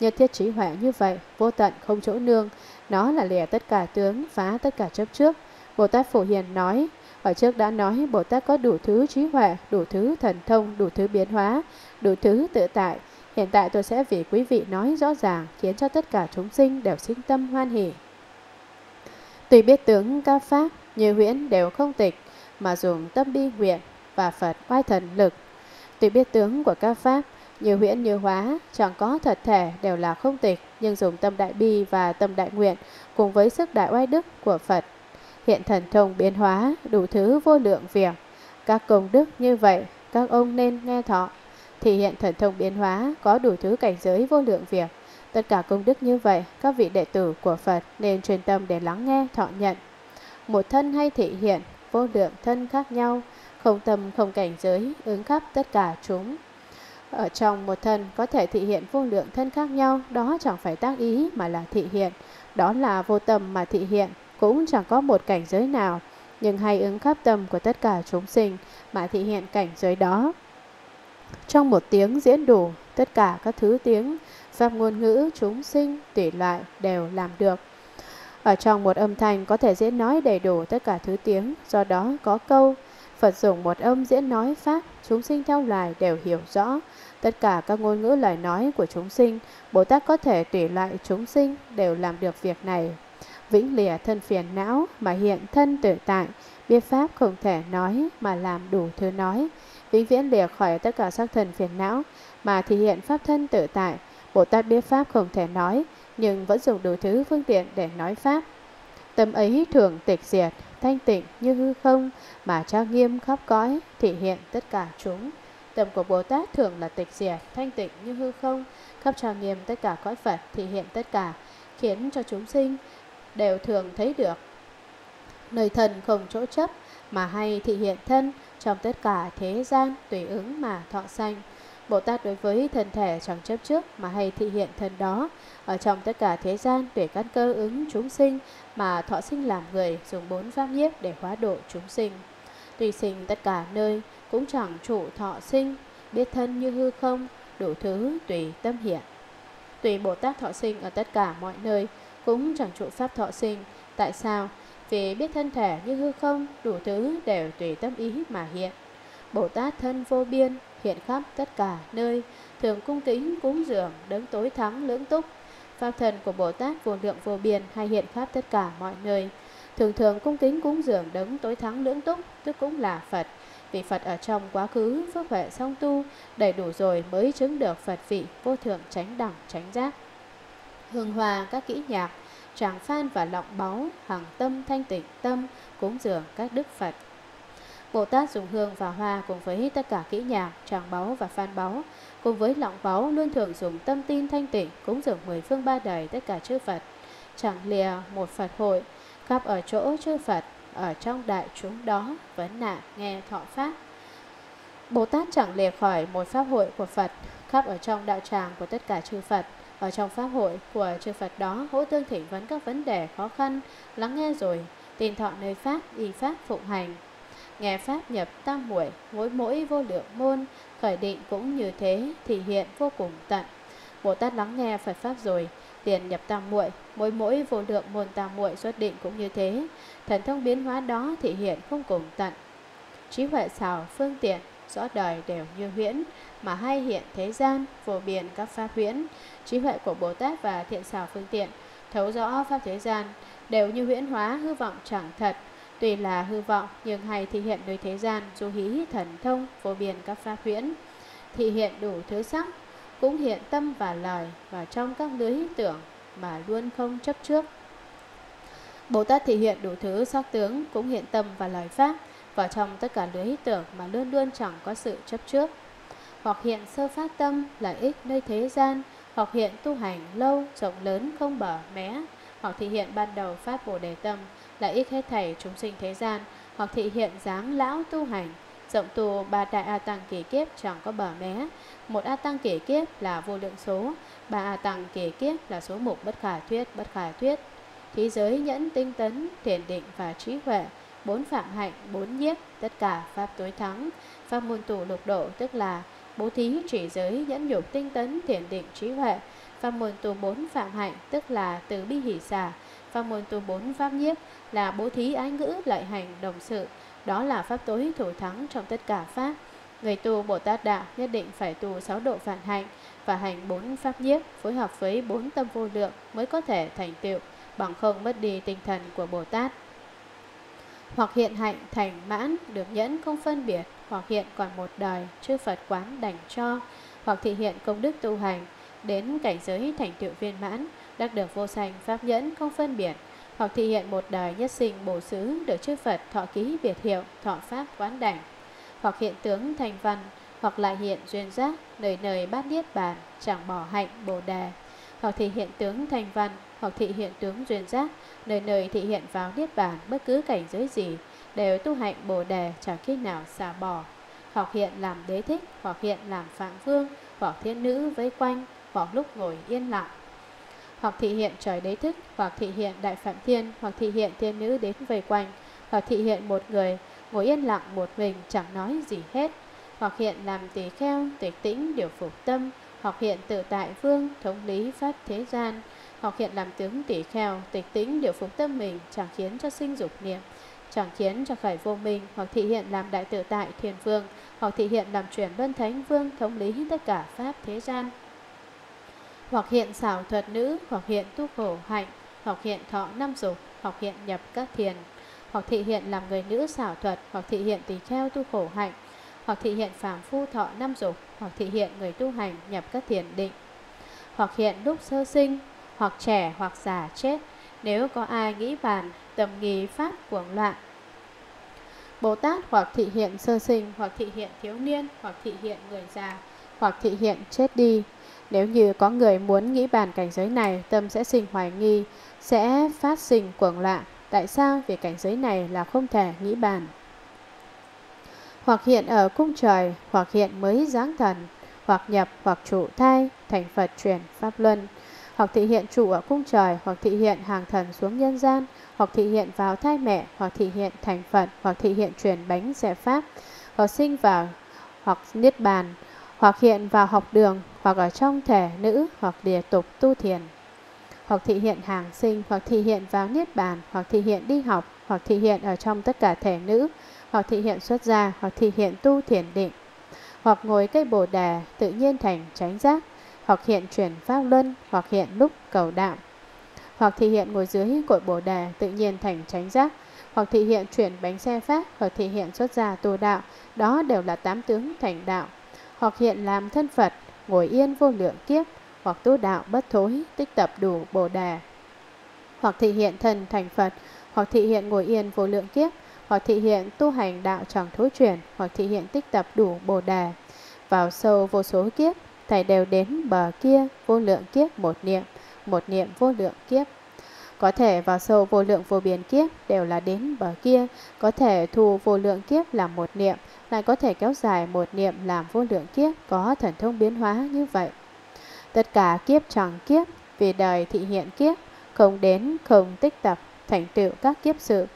Nhất thiết trí huệ như vậy, vô tận không chỗ nương, nó là lìa tất cả tướng, phá tất cả chấp trước. Bồ Tát Phổ Hiền nói, ở trước đã nói Bồ Tát có đủ thứ trí huệ, đủ thứ thần thông, đủ thứ biến hóa, đủ thứ tự tại. Hiện tại tôi sẽ vì quý vị nói rõ ràng, khiến cho tất cả chúng sinh đều sinh tâm hoan hỷ. Tùy biết tướng các pháp như huyễn đều không tịch, mà dùng tâm bi nguyện và Phật oai thần lực. Tùy biết tướng của các pháp như huyễn như hóa, chẳng có thật thể đều là không tịch, nhưng dùng tâm đại bi và tâm đại nguyện cùng với sức đại oai đức của Phật. Hiện thần thông biến hóa đủ thứ vô lượng việc. Các công đức như vậy, các ông nên nghe thọ. Thì hiện thần thông biến hóa có đủ thứ cảnh giới vô lượng việc. Tất cả công đức như vậy, các vị đệ tử của Phật nên truyền tâm để lắng nghe thọ nhận. Một thân hay thị hiện, vô lượng thân khác nhau, không tâm không cảnh giới, ứng khắp tất cả chúng. Ở trong một thân có thể thị hiện vô lượng thân khác nhau, đó chẳng phải tác ý mà là thị hiện. Đó là vô tâm mà thị hiện, cũng chẳng có một cảnh giới nào, nhưng hay ứng khắp tâm của tất cả chúng sinh mà thị hiện cảnh giới đó. Trong một tiếng diễn đủ, tất cả các thứ tiếng, pháp ngôn ngữ, chúng sinh, tùy loại đều làm được. Ở trong một âm thanh có thể diễn nói đầy đủ tất cả thứ tiếng, do đó có câu, Phật dùng một âm diễn nói Pháp, chúng sinh theo loài đều hiểu rõ. Tất cả các ngôn ngữ lời nói của chúng sinh, Bồ Tát có thể tùy loại chúng sinh đều làm được việc này. Vĩnh lìa thân phiền não mà hiện thân tự tại, biết Pháp không thể nói mà làm đủ thứ nói. Vĩnh viễn lìa khỏi tất cả sắc thần phiền não mà thể hiện Pháp thân tự tại. Bồ Tát biết Pháp không thể nói, nhưng vẫn dùng đủ thứ phương tiện để nói Pháp. Tâm ấy thường tịch diệt, thanh tịnh như hư không mà trang nghiêm khắp cõi, thể hiện tất cả chúng. Tâm của Bồ Tát thường là tịch diệt, thanh tịnh như hư không, khắp trang nghiêm tất cả cõi Phật, thể hiện tất cả, khiến cho chúng sinh đều thường thấy được. Nơi thân không chỗ chấp mà hay thị hiện thân trong tất cả thế gian tùy ứng mà thọ sanh. Bồ Tát đối với thân thể chẳng chấp trước mà hay thị hiện thân đó, ở trong tất cả thế gian tùy căn cơ ứng chúng sinh mà thọ sinh làm người dùng bốn pháp nhiếp để hóa độ chúng sinh. Tùy sinh tất cả nơi cũng chẳng chủ thọ sinh, biết thân như hư không, đủ thứ tùy tâm hiện. Tùy Bồ Tát thọ sinh ở tất cả mọi nơi cũng chẳng trụ pháp thọ sinh. Tại sao? Vì biết thân thể như hư không, đủ thứ đều tùy tâm ý mà hiện. Bồ Tát thân vô biên, hiện khắp tất cả nơi, thường cung kính cúng dường, đấng tối thắng lưỡng túc. Pháp thần của Bồ Tát vô lượng vô biên hay hiện khắp tất cả mọi nơi. Thường thường cung kính cúng dường đấng tối thắng lưỡng túc, tức cũng là Phật. Vì Phật ở trong quá khứ phước huệ song tu đầy đủ rồi mới chứng được Phật vị vô thượng tránh đẳng tránh giác. Hương hòa các kỹ nhạc, tràng phan và lọng báu, hằng tâm thanh tịnh tâm, cúng dường các đức Phật. Bồ Tát dùng hương và hoa cùng với tất cả kỹ nhạc, tràng báu và phan báu, cùng với lọng báu luôn thường dùng tâm tin thanh tịnh, cúng dường mười phương ba đời tất cả chư Phật. Chẳng lìa một Phật hội, khắp ở chỗ chư Phật, ở trong đại chúng đó, vấn nạn nghe thọ Pháp. Bồ Tát chẳng lìa khỏi một Pháp hội của Phật, khắp ở trong đạo tràng của tất cả chư Phật, ở trong pháp hội của chư Phật đó, hỗ tương thỉnh vấn các vấn đề khó khăn, lắng nghe rồi, tin thọ nơi Pháp, y Pháp phụng hành. Nghe Pháp nhập tam muội mỗi mỗi vô lượng môn, khởi định cũng như thế, thì hiện vô cùng tận. Bồ Tát lắng nghe Phật Pháp rồi, tiền nhập tam muội mỗi mỗi vô lượng môn tam muội xuất định cũng như thế. Thần thông biến hóa đó thị hiện không cùng tận. Trí huệ xảo phương tiện, rõ đời đều như huyễn, mà hay hiện thế gian, vô biên các pháp huyễn. Trí huệ của Bồ Tát và thiện xảo phương tiện, thấu rõ pháp thế gian, đều như huyễn hóa hư vọng chẳng thật. Tuy là hư vọng, nhưng hay thị hiện nơi thế gian, du hí thần thông, vô biên các pháp huyễn. Thị hiện đủ thứ sắc, cũng hiện tâm và lời và trong các lưới tưởng mà luôn không chấp trước. Bồ Tát thị hiện đủ thứ sắc tướng cũng hiện tâm và lời pháp vào trong tất cả lưới tưởng mà luôn luôn chẳng có sự chấp trước. Hoặc hiện sơ phát tâm lợi ích nơi thế gian, hoặc hiện tu hành lâu, rộng lớn không bờ mé, hoặc thị hiện ban đầu phát Bồ Đề Tâm, lợi ích hết thảy chúng sinh thế gian, hoặc thị hiện dáng lão tu hành, rộng tu ba đại A Tăng kỳ kiếp chẳng có bờ mé, một A Tăng kỳ kiếp là vô lượng số, ba A Tăng kỳ kiếp là số mục bất khả thuyết, bất khả thuyết. thế giới nhẫn tinh tấn, thiền định và trí huệ, bốn phạm hạnh, bốn nhiếp, tất cả pháp tối thắng, pháp môn tù lục độ tức là bố thí chỉ giới nhẫn nhục tinh tấn thiền định trí huệ, pháp môn tu bốn phạm hạnh, tức là từ bi hỷ xả pháp môn tu bốn pháp nhiếp là bố thí ái ngữ, lợi hành, đồng sự. Đó là pháp tối thủ thắng trong tất cả pháp. Người tu bồ tát đạo nhất định phải tu sáu độ phản hạnh và hành bốn pháp nhiếp, phối hợp với bốn tâm vô lượng mới có thể thành tựu, bằng không mất đi tinh thần của bồ tát hoặc hiện hạnh thành mãn được nhẫn không phân biệt hoặc hiện còn một đời chư Phật quán đành cho, hoặc thị hiện công đức tu hành, đến cảnh giới thành tựu viên mãn, đắc được vô sanh pháp nhẫn không phân biệt, hoặc thị hiện một đời nhất sinh bổ xứ được chư Phật thọ ký biệt hiệu, thọ pháp quán đảnh, hoặc hiện tướng thành văn, hoặc lại hiện duyên giác, nơi nơi bát niết bàn, chẳng bỏ hạnh bồ đề, hoặc thị hiện tướng thành văn, hoặc thị hiện tướng duyên giác, nơi nơi thị hiện vào niết bàn bất cứ cảnh giới gì, đều tu hạnh bồ đề chẳng khi nào xả bỏ. Hoặc hiện làm đế thích, hoặc hiện làm phạm vương, hoặc thiên nữ vây quanh, hoặc lúc ngồi yên lặng. Hoặc thị hiện trời đế thích, hoặc thị hiện đại phạm thiên, hoặc thị hiện thiên nữ đến vây quanh, hoặc thị hiện một người ngồi yên lặng một mình chẳng nói gì hết. Hoặc hiện làm tỳ kheo, tịch tĩnh, điều phục tâm, hoặc hiện tự tại vương, thống lý pháp thế gian, hoặc hiện làm tướng tỷ kheo, tịch tĩnh, điều phục tâm mình, chẳng khiến cho sinh dục niệm, chẳng khiến cho khởi vô minh, hoặc thị hiện làm đại tự tại thiền vương, hoặc thị hiện làm chuyển luân thánh vương, thống lý tất cả pháp thế gian. Hoặc hiện xảo thuật nữ, hoặc hiện tu khổ hạnh, hoặc hiện thọ năm dục, hoặc hiện nhập các thiền, hoặc thị hiện làm người nữ xảo thuật, hoặc thị hiện tỳ kheo tu khổ hạnh, hoặc thị hiện phàm phu thọ năm dục, hoặc thị hiện người tu hành nhập các thiền định, hoặc hiện lúc sơ sinh, hoặc trẻ hoặc già chết, nếu có ai nghĩ bàn, tầm nghi pháp cuồng loạn. Bồ Tát hoặc thị hiện sơ sinh, hoặc thị hiện thiếu niên, hoặc thị hiện người già, hoặc thị hiện chết đi. Nếu như có người muốn nghĩ bàn cảnh giới này, tâm sẽ sinh hoài nghi, sẽ phát sinh cuồng loạn. Tại sao? Vì cảnh giới này là không thể nghĩ bàn. Hoặc hiện ở cung trời, hoặc hiện mới giáng thần, hoặc nhập, hoặc trụ thai, thành Phật truyền Pháp Luân hoặc thị hiện trụ ở cung trời, hoặc thị hiện hàng thần xuống nhân gian, hoặc thị hiện vào thai mẹ, hoặc thị hiện thành Phật, hoặc thị hiện truyền bánh rẻ pháp, hoặc sinh vào hoặc niết bàn, hoặc hiện vào học đường, hoặc ở trong thể nữ, hoặc địa tục tu thiền, hoặc thị hiện hàng sinh, hoặc thị hiện vào niết bàn, hoặc thị hiện đi học, hoặc thị hiện ở trong tất cả thể nữ, hoặc thị hiện xuất gia, hoặc thị hiện tu thiền định, hoặc ngồi cây bồ đề tự nhiên thành tránh giác, hoặc hiện chuyển pháp luân, hoặc hiện lúc cầu đạo, hoặc thị hiện ngồi dưới cội bồ đề tự nhiên thành tránh giác, hoặc thị hiện chuyển bánh xe pháp, hoặc thị hiện xuất gia tu đạo, đó đều là tám tướng thành đạo, hoặc hiện làm thân Phật, ngồi yên vô lượng kiếp, hoặc tu đạo bất thối, tích tập đủ bồ đề, hoặc thị hiện thần thành Phật, hoặc thị hiện ngồi yên vô lượng kiếp, hoặc thị hiện tu hành đạo chẳng thối chuyển, hoặc thị hiện tích tập đủ bồ đề, vào sâu vô số kiếp, thầy đều đến bờ kia vô lượng kiếp một niệm, một niệm vô lượng kiếp. Có thể vào sâu vô lượng vô biên kiếp đều là đến bờ kia, có thể thu vô lượng kiếp làm một niệm, lại có thể kéo dài một niệm làm vô lượng kiếp, có thần thông biến hóa như vậy. Tất cả kiếp chẳng kiếp, vì đời thị hiện kiếp, không đến không tích tập, thành tựu các kiếp sự.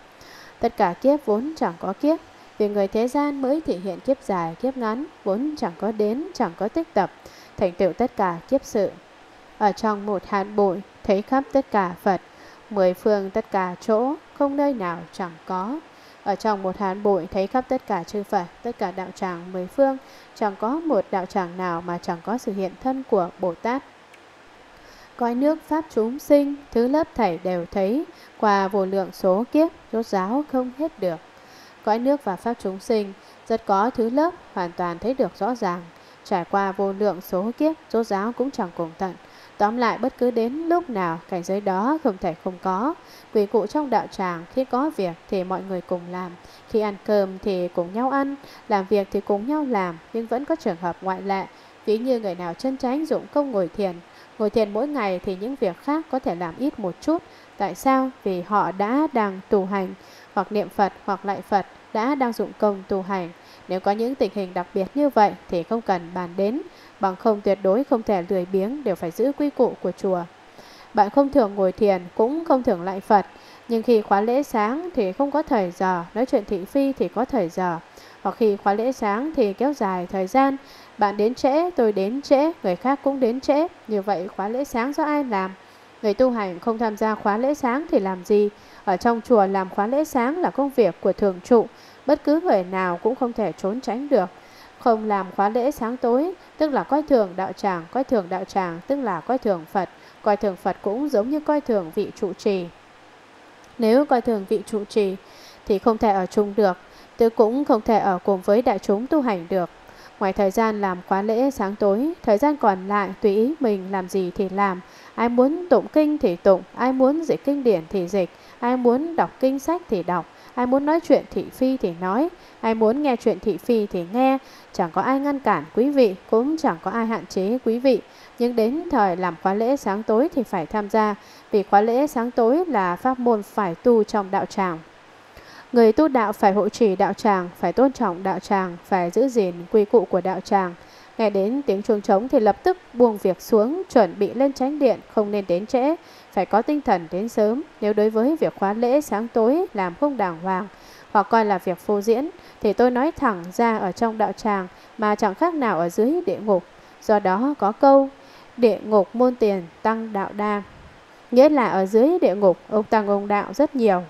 Tất cả kiếp vốn chẳng có kiếp, vì người thế gian mới thể hiện kiếp dài, kiếp ngắn, vốn chẳng có đến, chẳng có tích tập, thành tựu tất cả kiếp sự. Ở trong một hạt bụi, thấy khắp tất cả Phật, mười phương tất cả chỗ, không nơi nào chẳng có. Ở trong một hạt bụi thấy khắp tất cả chư Phật, tất cả đạo tràng mười phương, chẳng có một đạo tràng nào mà chẳng có sự hiện thân của Bồ Tát. Coi nước Pháp chúng sinh, thứ lớp thảy đều thấy, qua vô lượng số kiếp, rốt giáo không hết được. Cõi nước và Pháp chúng sinh, rất có thứ lớp, hoàn toàn thấy được rõ ràng. Trải qua vô lượng số kiếp, rốt giáo cũng chẳng cùng tận. Tóm lại bất cứ đến lúc nào cảnh giới đó không thể không có. Quỷ cụ trong đạo tràng khi có việc thì mọi người cùng làm. Khi ăn cơm thì cùng nhau ăn, làm việc thì cùng nhau làm, nhưng vẫn có trường hợp ngoại lệ. Ví như người nào chân tránh dụng công ngồi thiền. Ngồi thiền mỗi ngày thì những việc khác có thể làm ít một chút. Tại sao? Vì họ đã đang tu hành, hoặc niệm Phật hoặc lại Phật, đã đang dụng công tu hành. Nếu có những tình hình đặc biệt như vậy thì không cần bàn đến, bằng không tuyệt đối không thể lười biếng đều phải giữ quy củ của chùa. Bạn không thường ngồi thiền cũng không thường lại Phật, nhưng khi khóa lễ sáng thì không có thời giờ, nói chuyện thị phi thì có thời giờ. Hoặc khi khóa lễ sáng thì kéo dài thời gian, bạn đến trễ, tôi đến trễ, người khác cũng đến trễ. Như vậy khóa lễ sáng do ai làm? Người tu hành không tham gia khóa lễ sáng thì làm gì? Ở trong chùa làm khóa lễ sáng là công việc của thường trụ, bất cứ người nào cũng không thể trốn tránh được. Không làm khóa lễ sáng tối, tức là coi thường đạo tràng, coi thường đạo tràng, tức là coi thường Phật. Coi thường Phật cũng giống như coi thường vị trụ trì. Nếu coi thường vị trụ trì thì không thể ở chung được, tứ cũng không thể ở cùng với đại chúng tu hành được. Ngoài thời gian làm khóa lễ sáng tối, thời gian còn lại tùy ý mình làm gì thì làm. Ai muốn tụng kinh thì tụng, ai muốn dịch kinh điển thì dịch, ai muốn đọc kinh sách thì đọc, ai muốn nói chuyện thị phi thì nói, ai muốn nghe chuyện thị phi thì nghe. Chẳng có ai ngăn cản quý vị, cũng chẳng có ai hạn chế quý vị. Nhưng đến thời làm khóa lễ sáng tối thì phải tham gia, vì khóa lễ sáng tối là pháp môn phải tu trong đạo tràng. Người tu đạo phải hộ trì đạo tràng, phải tôn trọng đạo tràng, phải giữ gìn quy cụ của đạo tràng. Nghe đến tiếng chuông trống thì lập tức buông việc xuống, chuẩn bị lên tránh điện, không nên đến trễ, phải có tinh thần đến sớm. Nếu đối với việc khóa lễ sáng tối làm không đàng hoàng, hoặc coi là việc phô diễn, thì tôi nói thẳng ra ở trong đạo tràng mà chẳng khác nào ở dưới địa ngục. Do đó có câu, địa ngục môn tiền tăng đạo đa. Nghĩa là ở dưới địa ngục, ông tăng ông đạo rất nhiều.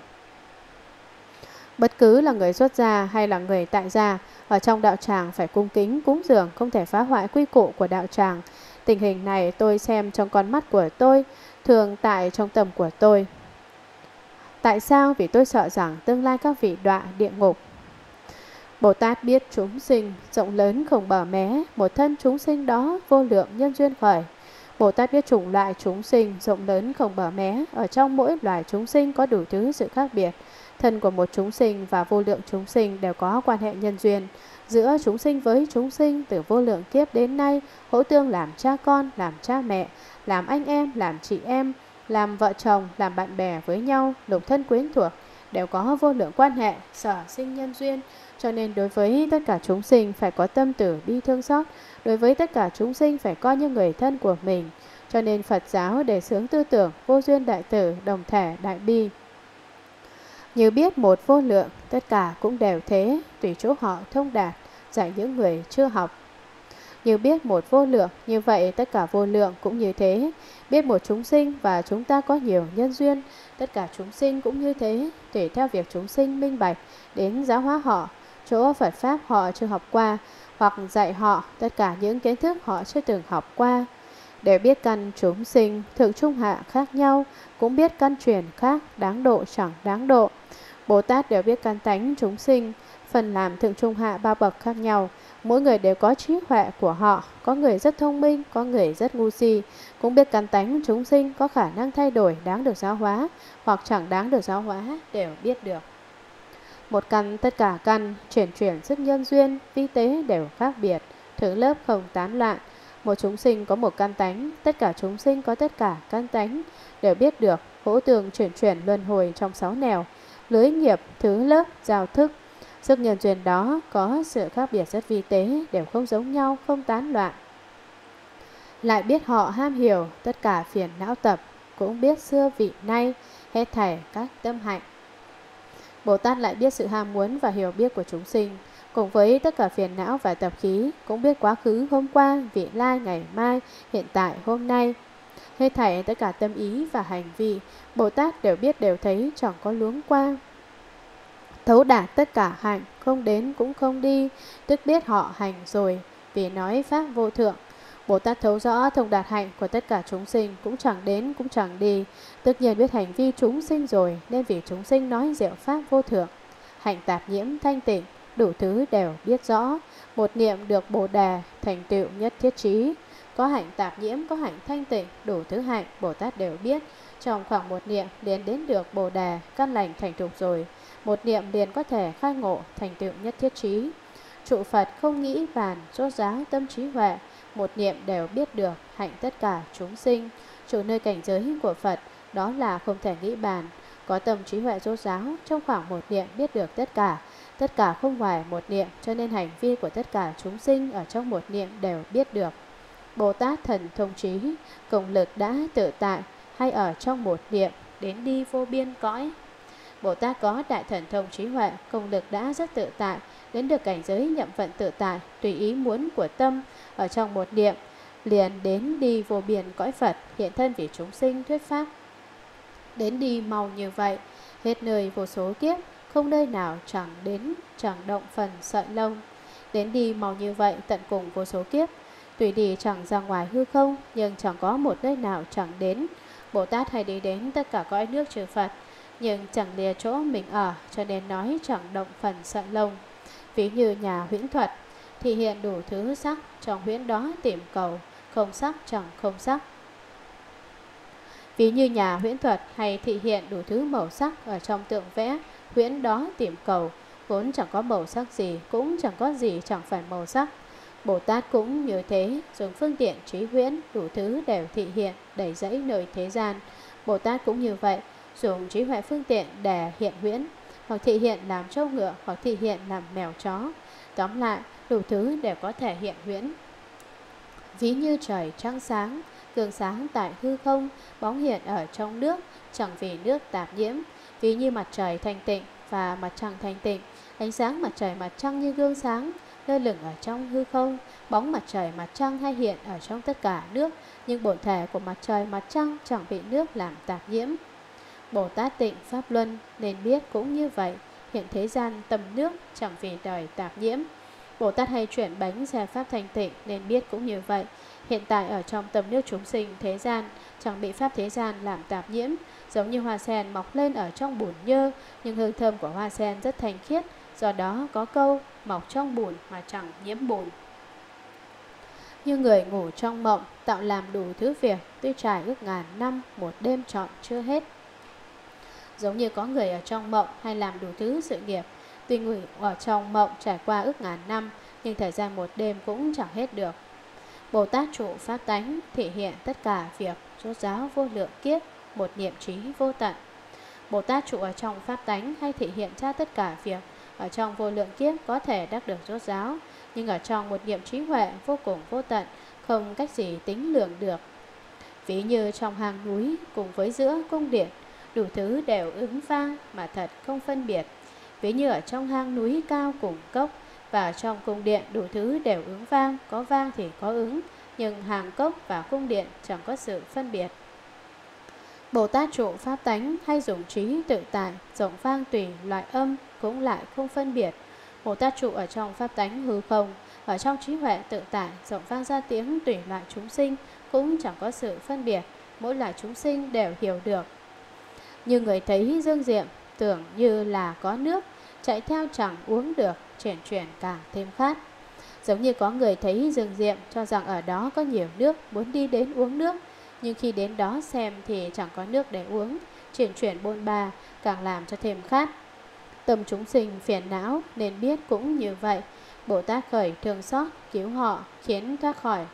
Bất cứ là người xuất gia hay là người tại gia, ở trong đạo tràng phải cung kính, cúng dường, không thể phá hoại quy củ của đạo tràng. Tình hình này tôi xem trong con mắt của tôi, thường tại trong tầm của tôi. Tại sao? Vì tôi sợ rằng tương lai các vị đọa địa ngục. Bồ Tát biết chúng sinh rộng lớn không bờ mé, một thân chúng sinh đó vô lượng nhân duyên khởi. Bồ Tát biết chủng loại chúng sinh rộng lớn không bờ mé, ở trong mỗi loài chúng sinh có đủ thứ sự khác biệt. Thân của một chúng sinh và vô lượng chúng sinh đều có quan hệ nhân duyên. Giữa chúng sinh với chúng sinh từ vô lượng kiếp đến nay, hỗ tương làm cha con, làm cha mẹ, làm anh em, làm chị em, làm vợ chồng, làm bạn bè với nhau, lục thân quyến thuộc, đều có vô lượng quan hệ, sở sinh nhân duyên. Cho nên đối với tất cả chúng sinh phải có tâm tử bi thương xót, đối với tất cả chúng sinh phải coi như người thân của mình. Cho nên Phật giáo đề xướng tư tưởng vô duyên đại tử, đồng thể đại bi. Như biết một vô lượng, tất cả cũng đều thế, tùy chỗ họ thông đạt, dạy những người chưa học. Như biết một vô lượng, như vậy tất cả vô lượng cũng như thế. Biết một chúng sinh và chúng ta có nhiều nhân duyên, tất cả chúng sinh cũng như thế, tùy theo việc chúng sinh minh bạch, đến giáo hóa họ, chỗ Phật Pháp họ chưa học qua, hoặc dạy họ tất cả những kiến thức họ chưa từng học qua. Để biết căn chúng sinh, thượng trung hạ khác nhau, cũng biết căn truyền khác, đáng độ chẳng đáng độ. Bồ Tát đều biết căn tánh chúng sinh, phần làm thượng trung hạ ba bậc khác nhau. Mỗi người đều có trí huệ của họ, có người rất thông minh, có người rất ngu si, cũng biết căn tánh chúng sinh có khả năng thay đổi đáng được giáo hóa, hoặc chẳng đáng được giáo hóa, đều biết được. Một căn tất cả căn, chuyển chuyển sức nhân duyên, vi tế đều khác biệt, thứ lớp không tán loạn. Một chúng sinh có một căn tánh, tất cả chúng sinh có tất cả căn tánh, đều biết được, hỗ tường chuyển chuyển luân hồi trong sáu nẻo, lưới nghiệp, thứ lớp, giao thức. Sức nhân duyên đó có sự khác biệt rất vi tế, đều không giống nhau, không tán loạn. lại biết họ ham hiểu tất cả phiền não tập, cũng biết xưa vị nay, hết thảy các tâm hạnh. Bồ Tát lại biết sự ham muốn và hiểu biết của chúng sinh, cùng với tất cả phiền não và tập khí, cũng biết quá khứ hôm qua, vị lai ngày mai, hiện tại hôm nay. Hết thảy tất cả tâm ý và hành vi, Bồ Tát đều biết đều thấy chẳng có luống qua. Thấu đạt tất cả hạnh, không đến cũng không đi, tức biết họ hành rồi, vì nói pháp vô thượng. Bồ Tát thấu rõ thông đạt hạnh của tất cả chúng sinh cũng chẳng đến cũng chẳng đi, tất nhiên biết hành vi chúng sinh rồi nên vì chúng sinh nói diệu pháp vô thượng. Hạnh tạp nhiễm thanh tịnh, đủ thứ đều biết rõ, một niệm được Bồ Đề thành tựu nhất thiết trí. Có hạnh tạp nhiễm, có hạnh thanh tịnh, đủ thứ hạnh Bồ Tát đều biết. Trong khoảng một niệm đến đến được Bồ Đề, căn lành thành thục rồi. Một niệm liền có thể khai ngộ thành tựu nhất thiết trí. Trụ Phật không nghĩ bàn, rốt ráo tâm trí huệ, một niệm đều biết được hạnh tất cả chúng sinh. Chủ nơi cảnh giới của Phật, đó là không thể nghĩ bàn. Có tâm trí huệ rốt giáo, trong khoảng một niệm biết được tất cả. Tất cả không ngoài một niệm, cho nên hành vi của tất cả chúng sinh ở trong một niệm đều biết được. Bồ Tát thần thông trí, công lực đã tự tại, hay ở trong một niệm, đến đi vô biên cõi. Bồ Tát có đại thần thông trí huệ, công lực đã rất tự tại, đến được cảnh giới nhậm vận tự tại, tùy ý muốn của tâm, ở trong một niệm, liền đến đi vô biên cõi Phật, hiện thân vì chúng sinh thuyết pháp. Đến đi mau như vậy, hết nơi vô số kiếp, không nơi nào chẳng đến, chẳng động phần sợi lông. Đến đi mau như vậy tận cùng vô số kiếp, tùy đi chẳng ra ngoài hư không, nhưng chẳng có một nơi nào chẳng đến. Bồ Tát hay đi đến tất cả cõi nước trừ Phật, nhưng chẳng lìa chỗ mình ở, cho nên nói chẳng động phần sợi lông. Ví như nhà huyễn thuật, thì hiện đủ thứ sắc trong huyễn đó tìm cầu, không sắc chẳng không sắc. Ví như nhà huyễn thuật hay thị hiện đủ thứ màu sắc ở trong tượng vẽ, huyễn đó tìm cầu, vốn chẳng có màu sắc gì, cũng chẳng có gì chẳng phải màu sắc. Bồ Tát cũng như thế, dùng phương tiện trí huyễn, đủ thứ đều thị hiện, đẩy dẫy nơi thế gian. Bồ Tát cũng như vậy, dùng trí huệ phương tiện để hiện huyễn, hoặc thị hiện làm trâu ngựa, hoặc thị hiện làm mèo chó. Tóm lại, đủ thứ đều có thể hiện huyễn. Ví như trời trăng sáng, gương sáng tại hư không, bóng hiện ở trong nước, chẳng vì nước tạp nhiễm. Ví như mặt trời thanh tịnh và mặt trăng thanh tịnh, ánh sáng mặt trời mặt trăng như gương sáng, lơ lửng ở trong hư không, bóng mặt trời mặt trăng hay hiện ở trong tất cả nước, nhưng bổn thể của mặt trời mặt trăng chẳng bị nước làm tạp nhiễm. Bồ Tát tịnh Pháp Luân nên biết cũng như vậy, hiện thế gian tầm nước chẳng vì đời tạp nhiễm. Bồ Tát hay chuyển bánh xe Pháp thanh tịnh nên biết cũng như vậy. Hiện tại ở trong tầm nước chúng sinh thế gian chẳng bị Pháp thế gian làm tạp nhiễm, giống như hoa sen mọc lên ở trong bùn nhơ, nhưng hương thơm của hoa sen rất thanh khiết, do đó có câu mọc trong bùn mà chẳng nhiễm bùn. Như người ngủ trong mộng, tạo làm đủ thứ việc, tuy trải ước ngàn năm, một đêm trọn chưa hết. Giống như có người ở trong mộng hay làm đủ thứ sự nghiệp, tuy người ở trong mộng trải qua ước ngàn năm, nhưng thời gian một đêm cũng chẳng hết được. Bồ Tát trụ pháp tánh thể hiện tất cả việc rốt giáo vô lượng kiếp, một niệm trí vô tận. Bồ Tát trụ ở trong pháp tánh hay thể hiện ra tất cả việc ở trong vô lượng kiếp có thể đắc được rốt giáo, nhưng ở trong một niệm trí huệ vô cùng vô tận, không cách gì tính lượng được. Ví như trong hang núi cùng với giữa cung điện, đủ thứ đều ứng vang mà thật không phân biệt. Ví như ở trong hang núi cao cùng cốc và trong cung điện đủ thứ đều ứng vang, có vang thì có ứng, nhưng hàng cốc và cung điện chẳng có sự phân biệt. Bồ Tát trụ pháp tánh hay dùng trí tự tại, rộng vang tùy loại âm cũng lại không phân biệt. Bồ Tát trụ ở trong pháp tánh hư không, ở trong trí huệ tự tại, rộng vang ra tiếng tùy loại chúng sinh cũng chẳng có sự phân biệt, mỗi loại chúng sinh đều hiểu được. Như người thấy dương diệm, tưởng như là có nước, chạy theo chẳng uống được, chuyển chuyển càng thêm khát. Giống như có người thấy dương diệm cho rằng ở đó có nhiều nước, muốn đi đến uống nước, nhưng khi đến đó xem thì chẳng có nước để uống, chuyển chuyển bôn ba càng làm cho thêm khát. Tâm chúng sinh phiền não nên biết cũng như vậy. Bồ Tát khởi thương xót cứu họ khiến thoát khỏi.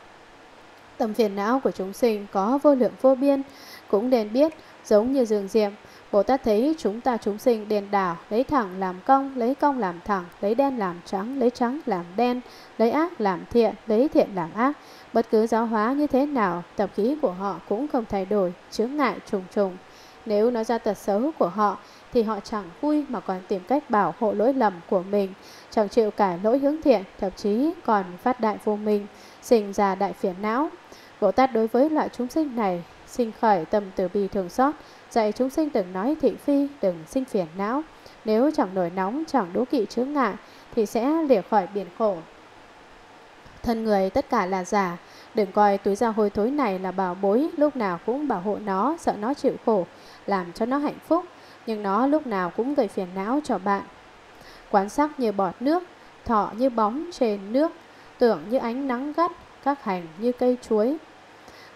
Tâm phiền não của chúng sinh có vô lượng vô biên cũng nên biết giống như rừng diệm. Bồ Tát thấy chúng ta chúng sinh điền đảo, lấy thẳng làm công, lấy công làm thẳng, lấy đen làm trắng, lấy trắng làm đen, lấy ác làm thiện, lấy thiện làm ác. Bất cứ giáo hóa như thế nào, tập khí của họ cũng không thay đổi, chướng ngại trùng trùng. Nếu nói ra tật xấu của họ, thì họ chẳng vui mà còn tìm cách bảo hộ lỗi lầm của mình, chẳng chịu cải lỗi hướng thiện, thậm chí còn phát đại vô minh, sinh ra đại phiền não. Bồ Tát đối với loại chúng sinh này sinh khởi tâm từ bi thường xót, dạy chúng sinh đừng nói thị phi, đừng sinh phiền não. Nếu chẳng nổi nóng, chẳng đố kỵ chướng ngại, thì sẽ lìa khỏi biển khổ. Thân người tất cả là giả, đừng coi túi da hôi thối này là bảo bối, lúc nào cũng bảo hộ nó, sợ nó chịu khổ, làm cho nó hạnh phúc, nhưng nó lúc nào cũng gây phiền não cho bạn. Quán sắc như bọt nước, thọ như bóng trên nước, tưởng như ánh nắng gắt, các hành như cây chuối.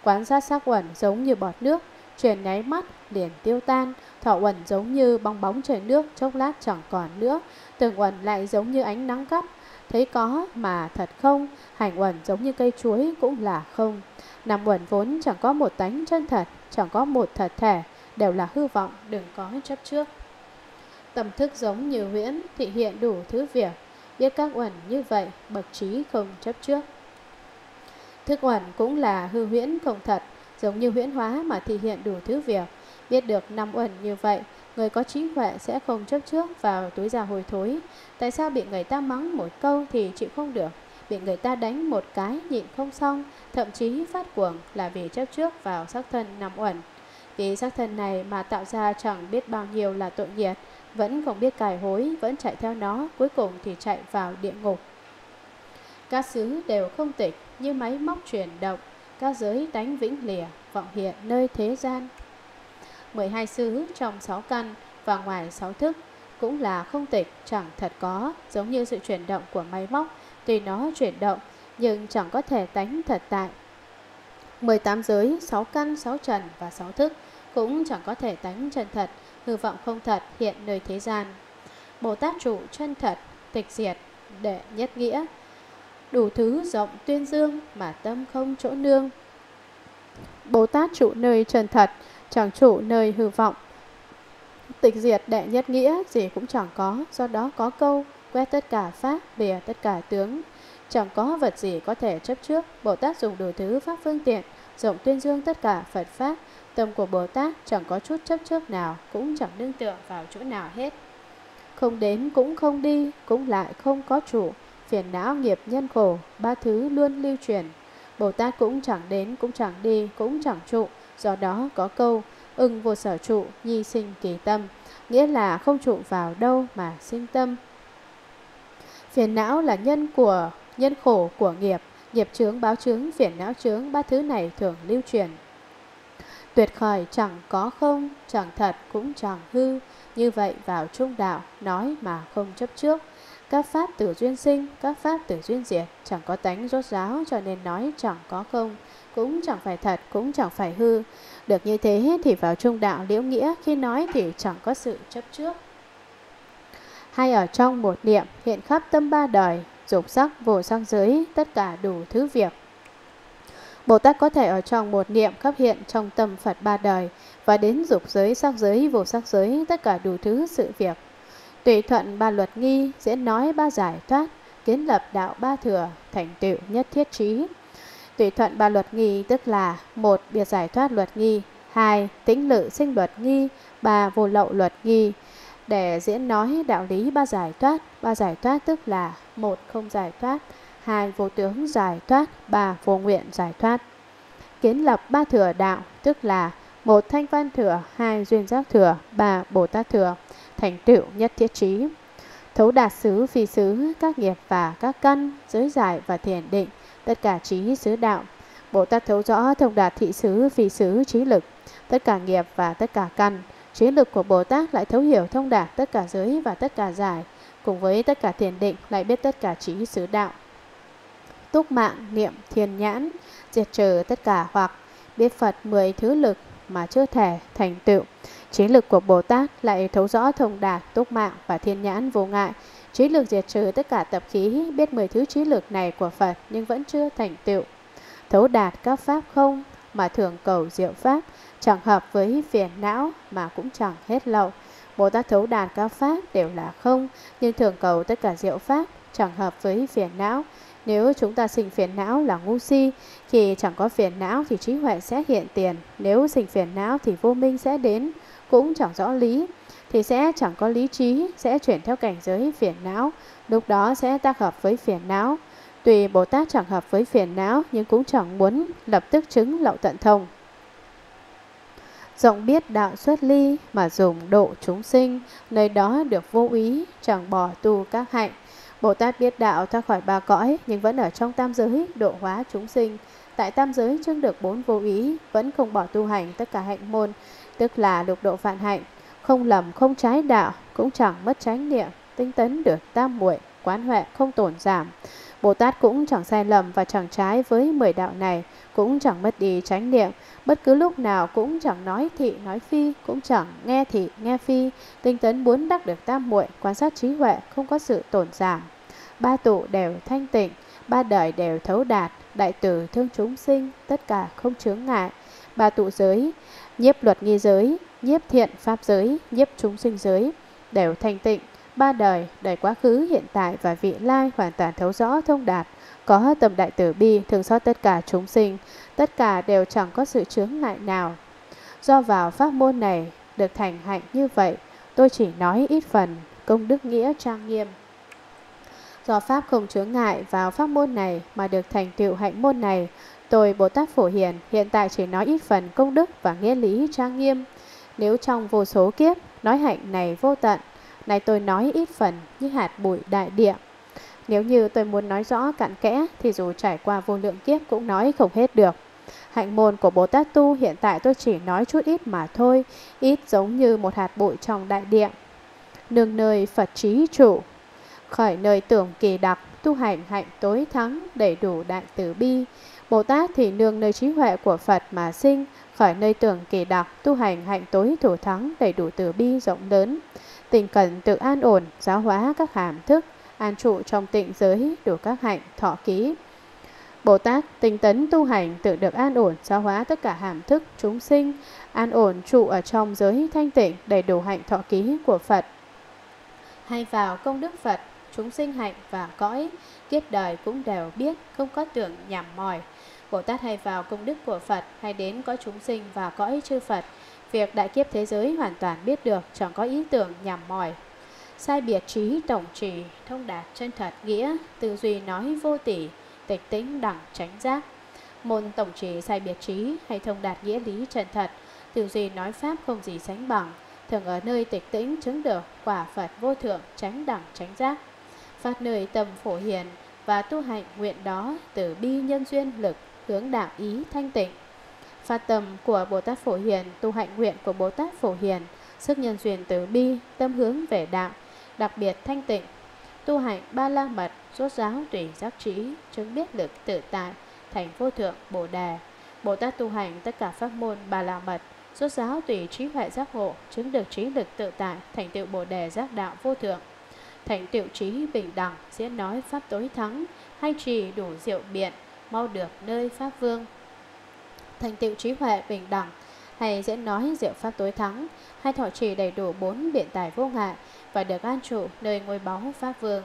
Quán sát sắc uẩn giống như bọt nước, chuyển nháy mắt, liền tiêu tan, thọ uẩn giống như bong bóng trời nước, chốc lát chẳng còn nữa, từng uẩn lại giống như ánh nắng cắt, thấy có mà thật không, hành uẩn giống như cây chuối cũng là không. Năm uẩn vốn chẳng có một tánh chân thật, chẳng có một thật thể, đều là hư vọng, đừng có chấp trước. Tâm thức giống như huyễn, thị hiện đủ thứ việc, biết các uẩn như vậy, bậc trí không chấp trước. Thức uẩn cũng là hư huyễn không thật, giống như huyễn hóa mà thể hiện đủ thứ việc. Biết được năm uẩn như vậy, người có trí huệ sẽ không chấp trước vào túi già hồi thối. Tại sao bị người ta mắng một câu thì chịu không được, bị người ta đánh một cái nhịn không xong, thậm chí phát cuồng là vì chấp trước vào sắc thân năm uẩn. Vì sắc thân này mà tạo ra chẳng biết bao nhiêu là tội nghiệp, vẫn không biết cải hối, vẫn chạy theo nó, cuối cùng thì chạy vào địa ngục. Các xứ đều không tịch, như máy móc chuyển động, các giới đánh vĩnh lìa, vọng hiện nơi thế gian. 12 xứ trong 6 căn và ngoài 6 thức cũng là không tịch, chẳng thật có, giống như sự chuyển động của máy móc, tuy nó chuyển động nhưng chẳng có thể tánh thật tại. 18 giới, 6 căn, 6 trần và 6 thức cũng chẳng có thể tánh chân thật, hư vọng không thật hiện nơi thế gian. Bồ Tát trụ chân thật, tịch diệt, đệ nhất nghĩa, đủ thứ rộng tuyên dương mà tâm không chỗ nương. Bồ Tát trụ nơi chân thật, chẳng trụ nơi hư vọng. Tịch diệt đệ nhất nghĩa gì cũng chẳng có, do đó có câu quét tất cả pháp, bìa tất cả tướng. Chẳng có vật gì có thể chấp trước, Bồ Tát dùng đủ thứ pháp phương tiện, rộng tuyên dương tất cả Phật Pháp, Tâm của Bồ Tát chẳng có chút chấp trước nào, cũng chẳng nương tựa vào chỗ nào hết. Không đến cũng không đi, cũng lại không có chủ, phiền não nghiệp nhân khổ, ba thứ luôn lưu truyền. Bồ Tát cũng chẳng đến, cũng chẳng đi, cũng chẳng trụ, do đó có câu, ưng vô sở trụ, nhi sinh kỳ tâm, nghĩa là không trụ vào đâu mà sinh tâm. Phiền não là nhân của nhân khổ của nghiệp, nghiệp chướng báo chướng, phiền não chướng, ba thứ này thường lưu truyền. Tuyệt khởi chẳng có không, chẳng thật cũng chẳng hư, như vậy vào trung đạo, nói mà không chấp trước. Các pháp tử duyên sinh, các pháp tử duyên diệt, chẳng có tánh rốt ráo cho nên nói chẳng có không, cũng chẳng phải thật, cũng chẳng phải hư. Được như thế thì vào trung đạo liễu nghĩa khi nói thì chẳng có sự chấp trước. Hay ở trong một niệm hiện khắp tâm ba đời, dục sắc, vô sang giới, tất cả đủ thứ việc. Bồ Tát có thể ở trong một niệm khắp hiện trong tâm Phật ba đời và đến dục giới, sắc giới, vô sắc giới, tất cả đủ thứ sự việc. Tùy thuận ba luật nghi, diễn nói ba giải thoát, kiến lập đạo ba thừa, thành tựu nhất thiết trí. Tùy thuận ba luật nghi tức là một Biệt giải thoát luật nghi hai Tĩnh lự sinh luật nghi ba Vô lậu luật nghi Để diễn nói đạo lý ba giải thoát Ba giải thoát tức là một Không giải thoát hai Vô tướng giải thoát ba Vô nguyện giải thoát Kiến lập ba thừa đạo tức là một Thanh văn thừa hai Duyên giác thừa ba Bồ Tát thừa Thành tựu nhất thiết trí Thấu đạt xứ phi xứ các nghiệp và các căn Giới giải và thiền định tất cả trí xứ đạo. Bồ Tát thấu rõ thông đạt thị xứ, phi xứ, trí lực, tất cả nghiệp và tất cả căn. Trí lực của Bồ Tát lại thấu hiểu thông đạt tất cả giới và tất cả giải, cùng với tất cả thiền định lại biết tất cả trí xứ đạo. Túc mạng, niệm, thiền nhãn, diệt trừ tất cả hoặc biết Phật mười thứ lực mà chưa thể thành tựu. Trí lực của Bồ Tát lại thấu rõ thông đạt, túc mạng và thiên nhãn vô ngại, Trí lực diệt trừ tất cả tập khí, biết 10 thứ trí lực này của Phật nhưng vẫn chưa thành tựu. Thấu đạt các pháp không, mà thường cầu diệu pháp, chẳng hợp với phiền não mà cũng chẳng hết lậu. Bồ Tát thấu đạt các pháp đều là không, nhưng thường cầu tất cả diệu pháp, chẳng hợp với phiền não. Nếu chúng ta sinh phiền não là ngu si, khi chẳng có phiền não thì trí huệ sẽ hiện tiền. Nếu sinh phiền não thì vô minh sẽ đến, cũng chẳng rõ lý, thì sẽ chẳng có lý trí, sẽ chuyển theo cảnh giới phiền não. Lúc đó sẽ tác hợp với phiền não. Tùy Bồ Tát chẳng hợp với phiền não nhưng cũng chẳng muốn lập tức chứng lậu tận thông. Rộng biết đạo xuất ly mà dùng độ chúng sinh, nơi đó được vô ý, chẳng bỏ tu các hạnh. Bồ Tát biết đạo thoát khỏi ba cõi nhưng vẫn ở trong tam giới độ hóa chúng sinh. Tại tam giới chứng được bốn vô ý, vẫn không bỏ tu hành tất cả hạnh môn, tức là lục độ vạn hạnh, không lầm không trái đạo, cũng chẳng mất chánh niệm, tinh tấn được tam muội, quán huệ không tổn giảm. Bồ Tát cũng chẳng sai lầm và chẳng trái với mười đạo này, cũng chẳng mất đi chánh niệm, bất cứ lúc nào cũng chẳng nói thị nói phi, cũng chẳng nghe thị nghe phi, tinh tấn muốn đắc được tam muội, quan sát trí huệ không có sự tổn giảm. Ba tụ đều thanh tịnh, ba đời đều thấu đạt, đại tử thương chúng sinh, tất cả không chướng ngại. Ba tụ giới, nhiếp luật nghi giới, nhiếp thiện pháp giới, nhiếp chúng sinh giới, đều thanh tịnh, ba đời, đời quá khứ, hiện tại và vị lai hoàn toàn thấu rõ thông đạt, có tầm đại tử bi thường xót tất cả chúng sinh, tất cả đều chẳng có sự chướng ngại nào. Do vào pháp môn này được thành hạnh như vậy, tôi chỉ nói ít phần công đức nghĩa trang nghiêm. Do pháp không chướng ngại vào pháp môn này mà được thành tựu hạnh môn này, tôi Bồ Tát Phổ Hiền hiện tại chỉ nói ít phần công đức và nghĩa lý trang nghiêm. Nếu trong vô số kiếp nói hạnh này vô tận, này tôi nói ít phần như hạt bụi đại địa. Nếu như tôi muốn nói rõ cặn kẽ thì dù trải qua vô lượng kiếp cũng nói không hết được. Hạnh môn của Bồ Tát Tu hiện tại tôi chỉ nói chút ít mà thôi, ít giống như một hạt bụi trong đại địa. Nương nơi Phật trí trụ, khởi nơi tưởng kỳ đặc, tu hành hạnh tối thắng, đầy đủ đại tử bi. Bồ Tát thì nương nơi trí huệ của Phật mà sinh, khởi nơi tưởng kỳ đặc, tu hành hạnh tối thủ thắng, đầy đủ tử bi rộng lớn. Tình cần tự an ổn, giáo hóa các hàm thức, an trụ trong tịnh giới đủ các hạnh thọ ký. Bồ Tát tinh tấn tu hành tự được an ổn giáo hóa tất cả hàm thức chúng sinh, an ổn trụ ở trong giới thanh tịnh đầy đủ hạnh thọ ký của Phật. Hay vào công đức Phật, chúng sinh hạnh và cõi, kiếp đời cũng đều biết, không có tưởng nhảm mỏi. Bồ Tát hay vào công đức của Phật hay đến có chúng sinh và cõi chư Phật, việc đại kiếp thế giới hoàn toàn biết được, chẳng có ý tưởng nhảm mỏi, sai biệt trí tổng trì, thông đạt chân thật nghĩa, tư duy nói vô tỷ, tịch tĩnh đẳng tránh giác. Môn tổng trì sai biệt trí hay thông đạt nghĩa lý chân thật, tư duy nói pháp không gì sánh bằng, thường ở nơi tịch tĩnh chứng được quả Phật vô thượng tránh đẳng tránh giác. Phát nơi tâm phổ hiền và tu hành nguyện đó từ bi nhân duyên lực hướng đạo ý thanh tịnh. Phát tâm của Bồ Tát Phổ Hiền, tu hạnh nguyện của Bồ Tát Phổ Hiền, sức nhân duyên từ bi, tâm hướng về đạo, đặc biệt thanh tịnh, tu hạnh ba la mật, rốt giáo tùy giác trí, chứng biết lực tự tại, thành vô thượng bồ đề. Bồ Tát tu hành tất cả pháp môn ba la mật, rốt giáo tùy trí huệ giác hộ, chứng được trí lực tự tại, thành tựu bồ đề giác đạo vô thượng. Thành tiểu trí bình đẳng, diễn nói pháp tối thắng, hay trì đủ diệu biện, mau được nơi pháp vương. Thành tiểu trí huệ bình đẳng, hay diễn nói diệu pháp tối thắng, hay thọ trì đầy đủ bốn biện tài vô ngại, và được an trụ nơi ngôi báu Pháp Vương.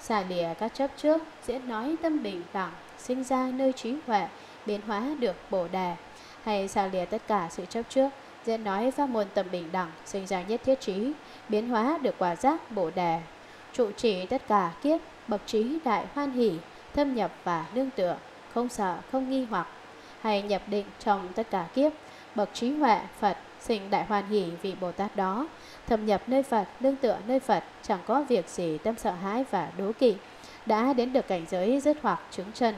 Xả lìa các chấp trước, diễn nói tâm bình đẳng, sinh ra nơi trí huệ, biến hóa được bổ đề. Hay xả lìa tất cả sự chấp trước, diễn nói pháp môn tâm bình đẳng, sinh ra nhất thiết trí, biến hóa được quả giác bổ đề. Trụ trì tất cả kiếp, bậc trí đại hoan hỷ, thâm nhập và nương tựa, không sợ, không nghi hoặc. Hay nhập định trong tất cả kiếp, bậc trí huệ Phật sinh đại hoan hỷ vị Bồ Tát đó, thâm nhập nơi Phật, đương tựa nơi Phật, chẳng có việc gì tâm sợ hãi và đố kỵ, đã đến được cảnh giới dứt hoặc chứng chân.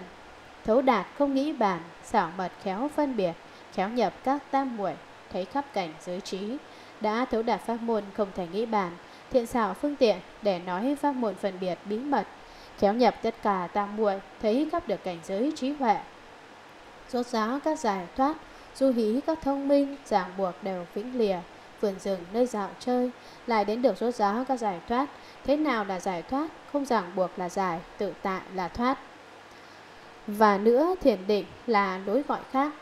Thấu đạt không nghĩ bàn, xảo mật khéo phân biệt, khéo nhập các tam muội thấy khắp cảnh giới trí, đã thấu đạt pháp môn không thể nghĩ bàn, thiện xảo phương tiện để nói pháp môn phân biệt bí mật, khéo nhập tất cả tam muội thấy khắp được cảnh giới trí huệ. Rốt ráo các giải thoát, du hí các thông minh, giảng buộc đều vĩnh lìa, vườn rừng nơi dạo chơi, lại đến được rốt ráo các giải thoát. Thế nào là giải thoát? Không ràng buộc là giải, tự tại là thoát. Và nữa thiền định là lối gọi khác.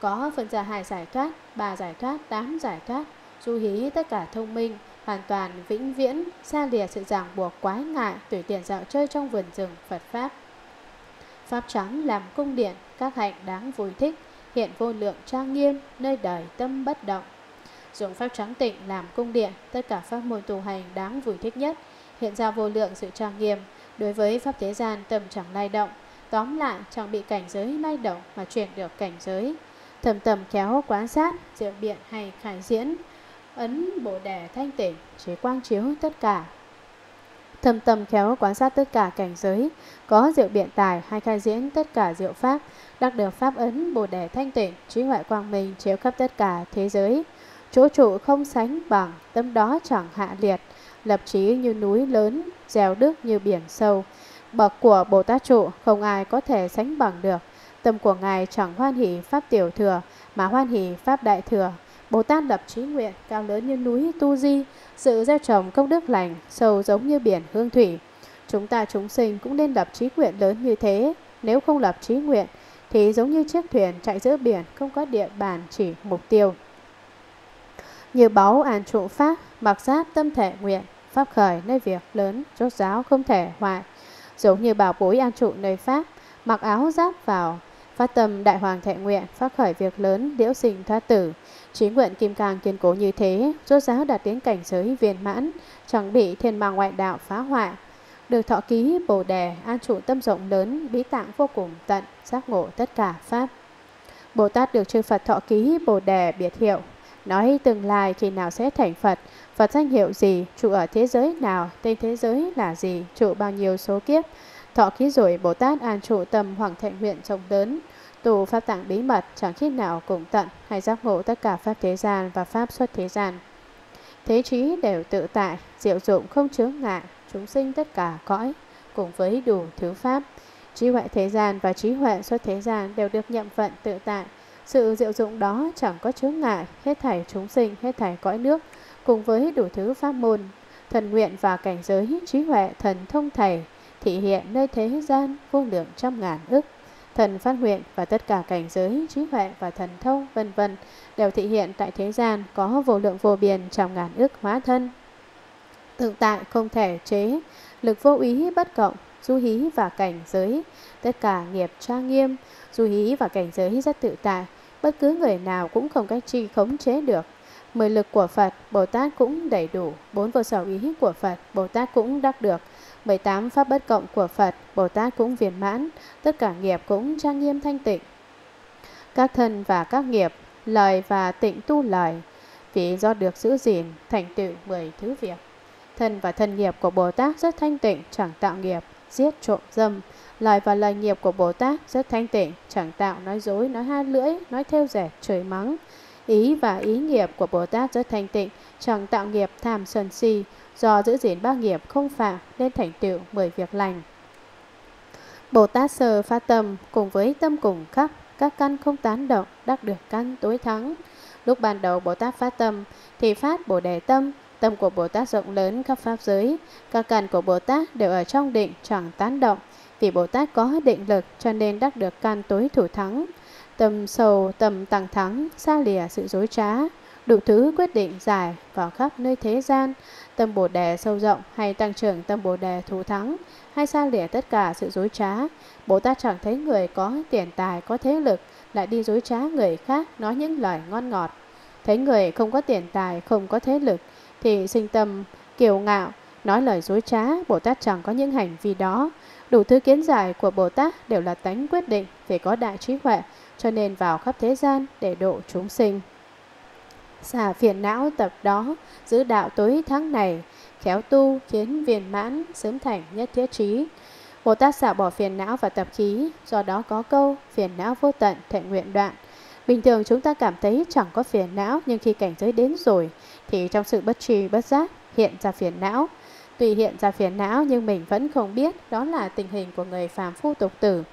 có phân ra hai giải thoát, ba giải thoát, tám giải thoát, du hí tất cả thông minh, hoàn toàn vĩnh viễn, xa lìa sự ràng buộc quái ngại, tùy tiện dạo chơi trong vườn rừng Phật Pháp. Pháp trắng làm cung điện, các hạnh đáng vui thích, hiện vô lượng trang nghiêm, nơi đời tâm bất động. Dùng pháp trắng tịnh làm cung điện, tất cả pháp môn tu hành đáng vui thích nhất, hiện ra vô lượng sự trang nghiêm. Đối với pháp thế gian tâm chẳng lay động, tóm lại chẳng bị cảnh giới lay động mà chuyển được cảnh giới. Thầm tầm khéo quan sát, diệu biện hay khải diễn, ấn bồ đề thanh tịnh, chỉ quang chiếu tất cả. Thầm tâm khéo quan sát tất cả cảnh giới, có diệu biện tài hay khai diễn tất cả diệu pháp, đắc được pháp ấn bồ đề thanh tịnh, trí huệ quang minh chiếu khắp tất cả thế giới. Chỗ trụ không sánh bằng, tâm đó chẳng hạ liệt, lập trí như núi lớn, dèo đức như biển sâu. Bậc của Bồ Tát trụ không ai có thể sánh bằng được. Tâm của Ngài chẳng hoan hỷ Pháp tiểu thừa, mà hoan hỷ Pháp đại thừa. Bồ Tát lập trí nguyện cao lớn như núi Tu Di, sự gieo trồng công đức lành, sâu giống như biển hương thủy. Chúng ta chúng sinh cũng nên lập trí nguyện lớn như thế. Nếu không lập trí nguyện, thì giống như chiếc thuyền chạy giữa biển không có địa bàn chỉ mục tiêu. Như báu an trụ pháp, mặc giáp tâm thể nguyện, pháp khởi nơi việc lớn, chốt giáo không thể hoại. Giống như bảo bối an trụ nơi pháp, mặc áo giáp vào, phát tâm đại hoàng thệ nguyện, pháp khởi việc lớn, liễu sinh thoát tử chí nguyện kim cang kiên cố như thế, rốt giáo đạt đến cảnh giới viên mãn, chẳng bị thiên ma ngoại đạo phá hoại. Được thọ ký bồ đề, an trụ tâm rộng lớn, bí tạng vô cùng tận, giác ngộ tất cả pháp. Bồ Tát được chư Phật thọ ký bồ đề biệt hiệu, nói tương lai khi nào sẽ thành Phật, Phật danh hiệu gì, trụ ở thế giới nào, tên thế giới là gì, trụ bao nhiêu số kiếp. Thọ ký rồi Bồ Tát an trụ tâm hoàng thệ nguyện rộng lớn, tù pháp tạng bí mật chẳng khi nào cùng tận hay giác ngộ tất cả pháp thế gian và pháp xuất thế gian. Thế trí đều tự tại, diệu dụng không chướng ngại, chúng sinh tất cả cõi, cùng với đủ thứ pháp. Trí huệ thế gian và trí huệ xuất thế gian đều được nhậm vận tự tại. Sự diệu dụng đó chẳng có chướng ngại, hết thảy chúng sinh, hết thảy cõi nước, cùng với đủ thứ pháp môn, thần nguyện và cảnh giới trí huệ thần thông thầy, thị hiện nơi thế gian vô lượng trăm ngàn ức. Thần phát nguyện và tất cả cảnh giới trí huệ và thần thông vân vân đều thị hiện tại thế gian có vô lượng vô biên trăm ngàn ước hóa thân. Tự tại không thể chế, lực vô ý bất cộng, du hí và cảnh giới, tất cả nghiệp trang nghiêm, du hí và cảnh giới rất tự tại, bất cứ người nào cũng không cách chi khống chế được. Mười lực của Phật, Bồ Tát cũng đầy đủ, bốn vô sở ý của Phật, Bồ Tát cũng đắc được, 18 pháp bất cộng của Phật, Bồ Tát cũng viên mãn, tất cả nghiệp cũng trang nghiêm thanh tịnh. Các thân và các nghiệp, lời và tịnh tu lời, vì do được giữ gìn, thành tựu 10 thứ việc. Thân và thân nghiệp của Bồ Tát rất thanh tịnh, chẳng tạo nghiệp, giết trộm dâm. Lời và lời nghiệp của Bồ Tát rất thanh tịnh, chẳng tạo nói dối, nói hai lưỡi, nói theo rẻ, trời mắng. Ý và ý nghiệp của Bồ Tát rất thanh tịnh, chẳng tạo nghiệp tham sân si, do giữ gìn ba nghiệp không phạm nên thành tựu mười việc lành. Bồ Tát sơ phát tâm cùng với tâm cùng khắp, các căn không tán động, đắc được căn tối thắng. Lúc ban đầu Bồ Tát phát tâm thì phát Bồ Đề tâm, tâm của Bồ Tát rộng lớn khắp pháp giới, các căn của Bồ Tát đều ở trong định chẳng tán động. Vì Bồ Tát có định lực cho nên đắc được căn tối thủ thắng tầm sầu, tầm tăng thắng, xa lìa sự dối trá, đủ thứ quyết định giải vào khắp nơi thế gian, tâm bồ đề sâu rộng hay tăng trưởng tâm bồ đề thủ thắng, hay xa lìa tất cả sự dối trá. Bồ Tát chẳng thấy người có tiền tài, có thế lực, lại đi dối trá người khác, nói những lời ngon ngọt. Thấy người không có tiền tài, không có thế lực, thì sinh tâm kiều ngạo, nói lời dối trá, Bồ Tát chẳng có những hành vi đó. Đủ thứ kiến giải của Bồ Tát đều là tánh quyết định phải có đại trí huệ, cho nên vào khắp thế gian để độ chúng sinh. Xả phiền não tập đó, giữ đạo tối tháng này, khéo tu khiến viên mãn, sớm thành nhất thiết trí. Bồ Tát xả bỏ phiền não và tập khí, do đó có câu phiền não vô tận, thệ nguyện đoạn. Bình thường chúng ta cảm thấy chẳng có phiền não, nhưng khi cảnh giới đến rồi, thì trong sự bất trì bất giác hiện ra phiền não. Tùy hiện ra phiền não nhưng mình vẫn không biết đó là tình hình của người phàm phu tục tử.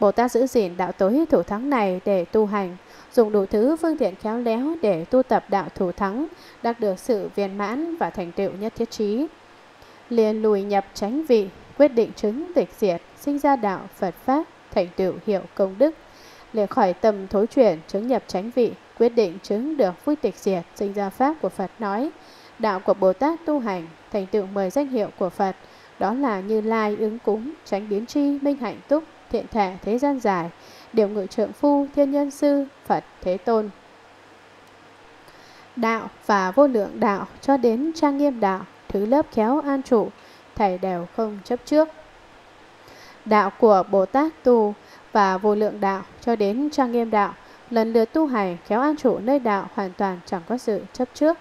Bồ Tát giữ gìn đạo tối thủ thắng này để tu hành, dùng đủ thứ phương tiện khéo léo để tu tập đạo thủ thắng, đạt được sự viên mãn và thành tựu nhất thiết trí. Liền lùi nhập tránh vị, quyết định chứng tịch diệt, sinh ra đạo Phật Pháp, thành tựu hiệu công đức. liền khỏi tầm thối chuyển chứng nhập tránh vị, quyết định chứng được vui tịch diệt, sinh ra pháp của Phật nói. Đạo của Bồ Tát tu hành, thành tựu mười danh hiệu của Phật, đó là Như Lai ứng cúng, tránh biến tri, minh hạnh túc, thiện thể thế gian dài điều ngự trượng phu, thiên nhân sư, Phật Thế Tôn. Đạo và vô lượng đạo cho đến trang nghiêm đạo, thứ lớp khéo an trụ, thầy đều không chấp trước. Đạo của Bồ Tát tu và vô lượng đạo cho đến trang nghiêm đạo, lần lượt tu hành khéo an trụ nơi đạo hoàn toàn chẳng có sự chấp trước.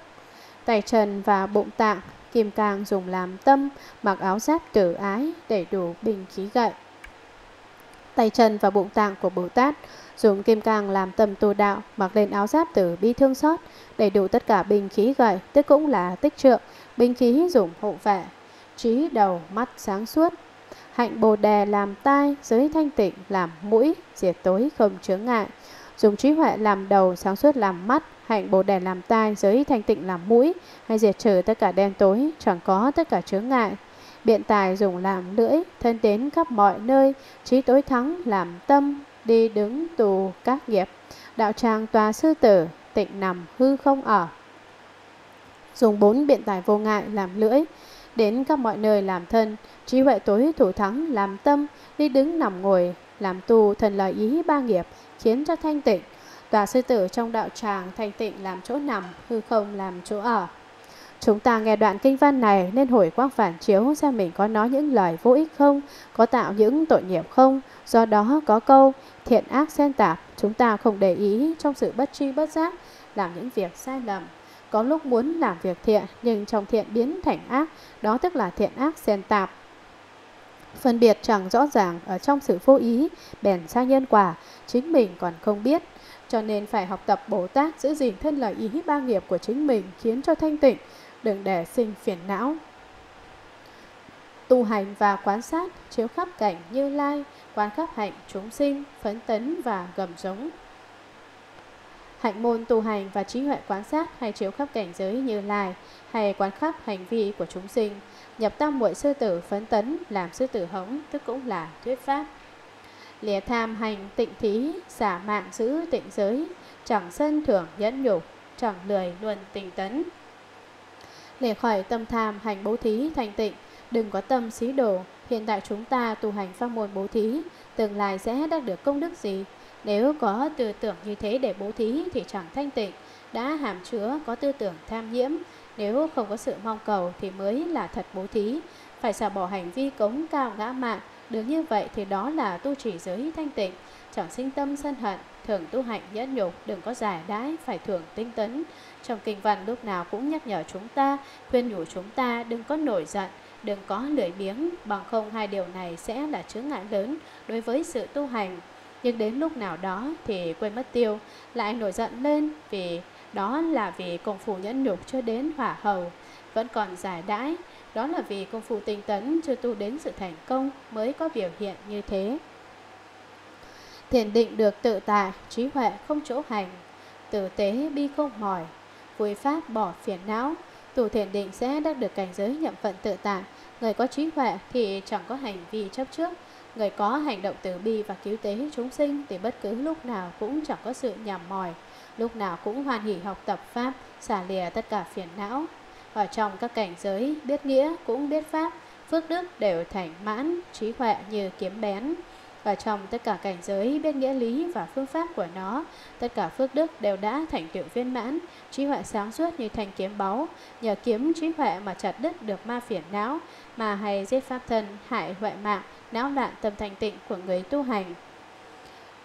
Tay trần và bụng tạng, kim càng dùng làm tâm, mặc áo giáp tử ái, đầy đủ bình khí gậy. Tay chân và bụng tạng của Bồ Tát dùng kim càng làm tâm tu đạo, mặc lên áo giáp tử bi thương xót, đầy đủ tất cả bình khí gậy, tức cũng là tích trượng, binh khí dùng hộ vệ, trí đầu mắt sáng suốt. Hạnh bồ đề làm tai, giới thanh tịnh làm mũi, diệt tối không chướng ngại. Dùng trí huệ làm đầu, sáng suốt làm mắt, hạnh bồ đề làm tai, giới thanh tịnh làm mũi, hay diệt trừ tất cả đen tối, chẳng có tất cả chướng ngại. Biện tài dùng làm lưỡi, thân đến khắp mọi nơi, trí tối thắng làm tâm, đi đứng tù các nghiệp. Đạo tràng tòa sư tử, tịnh nằm hư không ở. Dùng bốn biện tài vô ngại làm lưỡi, đến các mọi nơi làm thân, trí huệ tối thủ thắng làm tâm, đi đứng nằm ngồi, làm tu thần lời ý ba nghiệp, khiến cho thanh tịnh. Tòa sư tử trong đạo tràng thanh tịnh làm chỗ nằm, hư không làm chỗ ở. Chúng ta nghe đoạn kinh văn này nên hồi quang phản chiếu xem mình có nói những lời vô ích không, có tạo những tội nghiệp không. Do đó có câu thiện ác xen tạp, chúng ta không để ý trong sự bất tri bất giác, làm những việc sai lầm. Có lúc muốn làm việc thiện nhưng trong thiện biến thành ác, đó tức là thiện ác xen tạp. Phân biệt chẳng rõ ràng ở trong sự vô ý, bèn sai nhân quả, chính mình còn không biết. Cho nên phải học tập Bồ Tát giữ gìn thân lời ý ba nghiệp của chính mình khiến cho thanh tịnh, đừng để sinh phiền não. Tu hành và quan sát chiếu khắp cảnh như lai, quán khắp hạnh chúng sinh, phấn tấn và gầm giống. Hạnh môn tu hành và trí huệ quán sát hay chiếu khắp cảnh giới như lai, hay quán khắp hành vi của chúng sinh, nhập tam muội sư tử phấn tấn làm sư tử hống, tức cũng là thuyết pháp. Lìa tham hành tịnh thí, xả mạng giữ tịnh giới, chẳng sân thưởng nhẫn nhục, chẳng lười luân tình tấn. Để khỏi tâm tham hành bố thí thành tịnh, đừng có tâm xí đồ. Hiện tại chúng ta tu hành pháp môn bố thí, tương lai sẽ đạt được công đức gì? Nếu có tư tưởng như thế để bố thí thì chẳng thanh tịnh, đã hàm chứa có tư tưởng tham nhiễm. Nếu không có sự mong cầu thì mới là thật bố thí. Phải xả bỏ hành vi cống cao ngã mạn, được như vậy thì đó là tu chỉ giới thanh tịnh, chẳng sinh tâm sân hận, thường tu hạnh nhẫn nhục, đừng có giải đãi, phải thường tinh tấn. Trong kinh văn lúc nào cũng nhắc nhở chúng ta, khuyên nhủ chúng ta đừng có nổi giận, đừng có lười biếng, bằng không hai điều này sẽ là chướng ngại lớn đối với sự tu hành. Nhưng đến lúc nào đó thì quên mất tiêu, lại nổi giận lên vì đó là vì công phu nhẫn nhục chưa đến hỏa hầu, vẫn còn giải đãi. Đó là vì công phu tinh tấn chưa tu đến sự thành công mới có biểu hiện như thế. Thiền định được tự tại, trí huệ không chỗ hành, tử tế bi không mỏi, vui pháp bỏ phiền não. Tu thiền định sẽ đắc được cảnh giới nhậm phận tự tại. Người có trí huệ thì chẳng có hành vi chấp trước. Người có hành động từ bi và cứu tế chúng sinh thì bất cứ lúc nào cũng chẳng có sự nhằm mỏi. Lúc nào cũng hoan hỷ học tập Pháp, xả lìa tất cả phiền não. Ở trong các cảnh giới, biết nghĩa cũng biết Pháp, phước đức đều thành mãn, trí huệ như kiếm bén. Và trong tất cả cảnh giới biết nghĩa lý và phương pháp của nó, tất cả phước đức đều đã thành tựu viên mãn, trí huệ sáng suốt như thanh kiếm báu, nhờ kiếm trí huệ mà chặt đứt được ma phiền não, mà hay giết pháp thân, hại huệ mạng, não loạn tâm thành tịnh của người tu hành.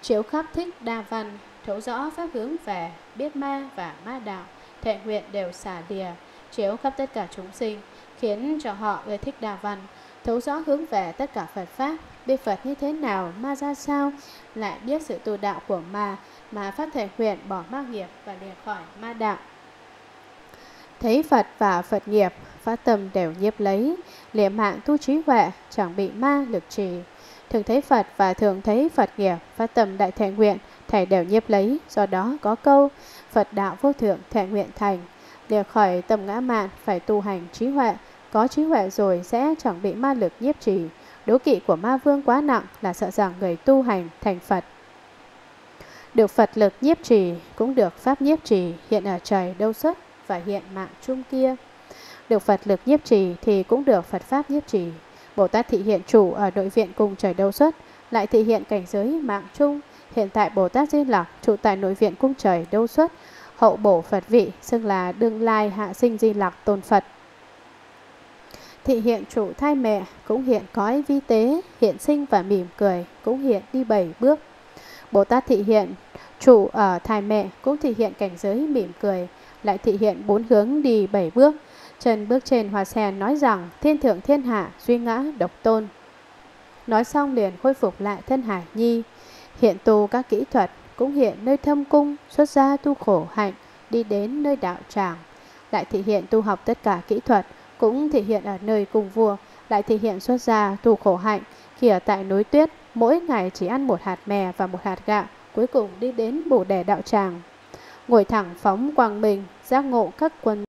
Chiếu khắp thích đa văn, thấu rõ pháp hướng về, biết ma và ma đạo, thệ nguyện đều xả lìa, chiếu khắp tất cả chúng sinh, khiến cho họ ưa thích đa văn, thấu rõ hướng về tất cả Phật Pháp, biết Phật như thế nào, ma ra sao, lại biết sự tu đạo của ma, mà phát thể nguyện bỏ ma nghiệp và lìa khỏi ma đạo. Thấy Phật và Phật nghiệp, phát tâm đều nhiếp lấy, liệm mạng tu trí huệ, chẳng bị ma lực trì. Thường thấy Phật và thường thấy Phật nghiệp, phát tâm đại thể nguyện, thầy đều nhiếp lấy, do đó có câu, Phật đạo vô thượng thể nguyện thành, lìa khỏi tâm ngã mạn, phải tu hành trí huệ, có trí huệ rồi sẽ chẳng bị ma lực nhiếp trì. Đố kỵ của ma vương quá nặng là sợ rằng người tu hành thành Phật. Được Phật lực nhiếp trì, cũng được Pháp nhiếp trì hiện ở trời đâu xuất và hiện mạng trung kia. Được Phật lực nhiếp trì thì cũng được Phật Pháp nhiếp trì. Bồ Tát thị hiện chủ ở đội viện cùng trời đâu xuất, lại thị hiện cảnh giới mạng trung. Hiện tại Bồ Tát Di Lặc trụ tại nội viện cung trời đâu xuất, hậu bổ Phật vị, xưng là đương lai hạ sinh Di Lặc tôn Phật. Thị hiện chủ thai mẹ cũng hiện cõi vi tế, hiện sinh và mỉm cười, cũng hiện đi bảy bước. Bồ Tát thị hiện chủ ở thai mẹ cũng thị hiện cảnh giới mỉm cười, lại thị hiện bốn hướng đi bảy bước. Trần bước trên hòa sen nói rằng thiên thượng thiên hạ duy ngã độc tôn. Nói xong liền khôi phục lại thân hải nhi. Hiện tu các kỹ thuật cũng hiện nơi thâm cung, xuất gia tu khổ hạnh, đi đến nơi đạo tràng. Lại thị hiện tu học tất cả kỹ thuật, cũng thể hiện ở nơi cùng vua, lại thể hiện xuất gia tu khổ hạnh. Khi ở tại núi tuyết, mỗi ngày chỉ ăn một hạt mè và một hạt gạo, cuối cùng đi đến bổ đẻ đạo tràng. Ngồi thẳng phóng quang mình, giác ngộ các quân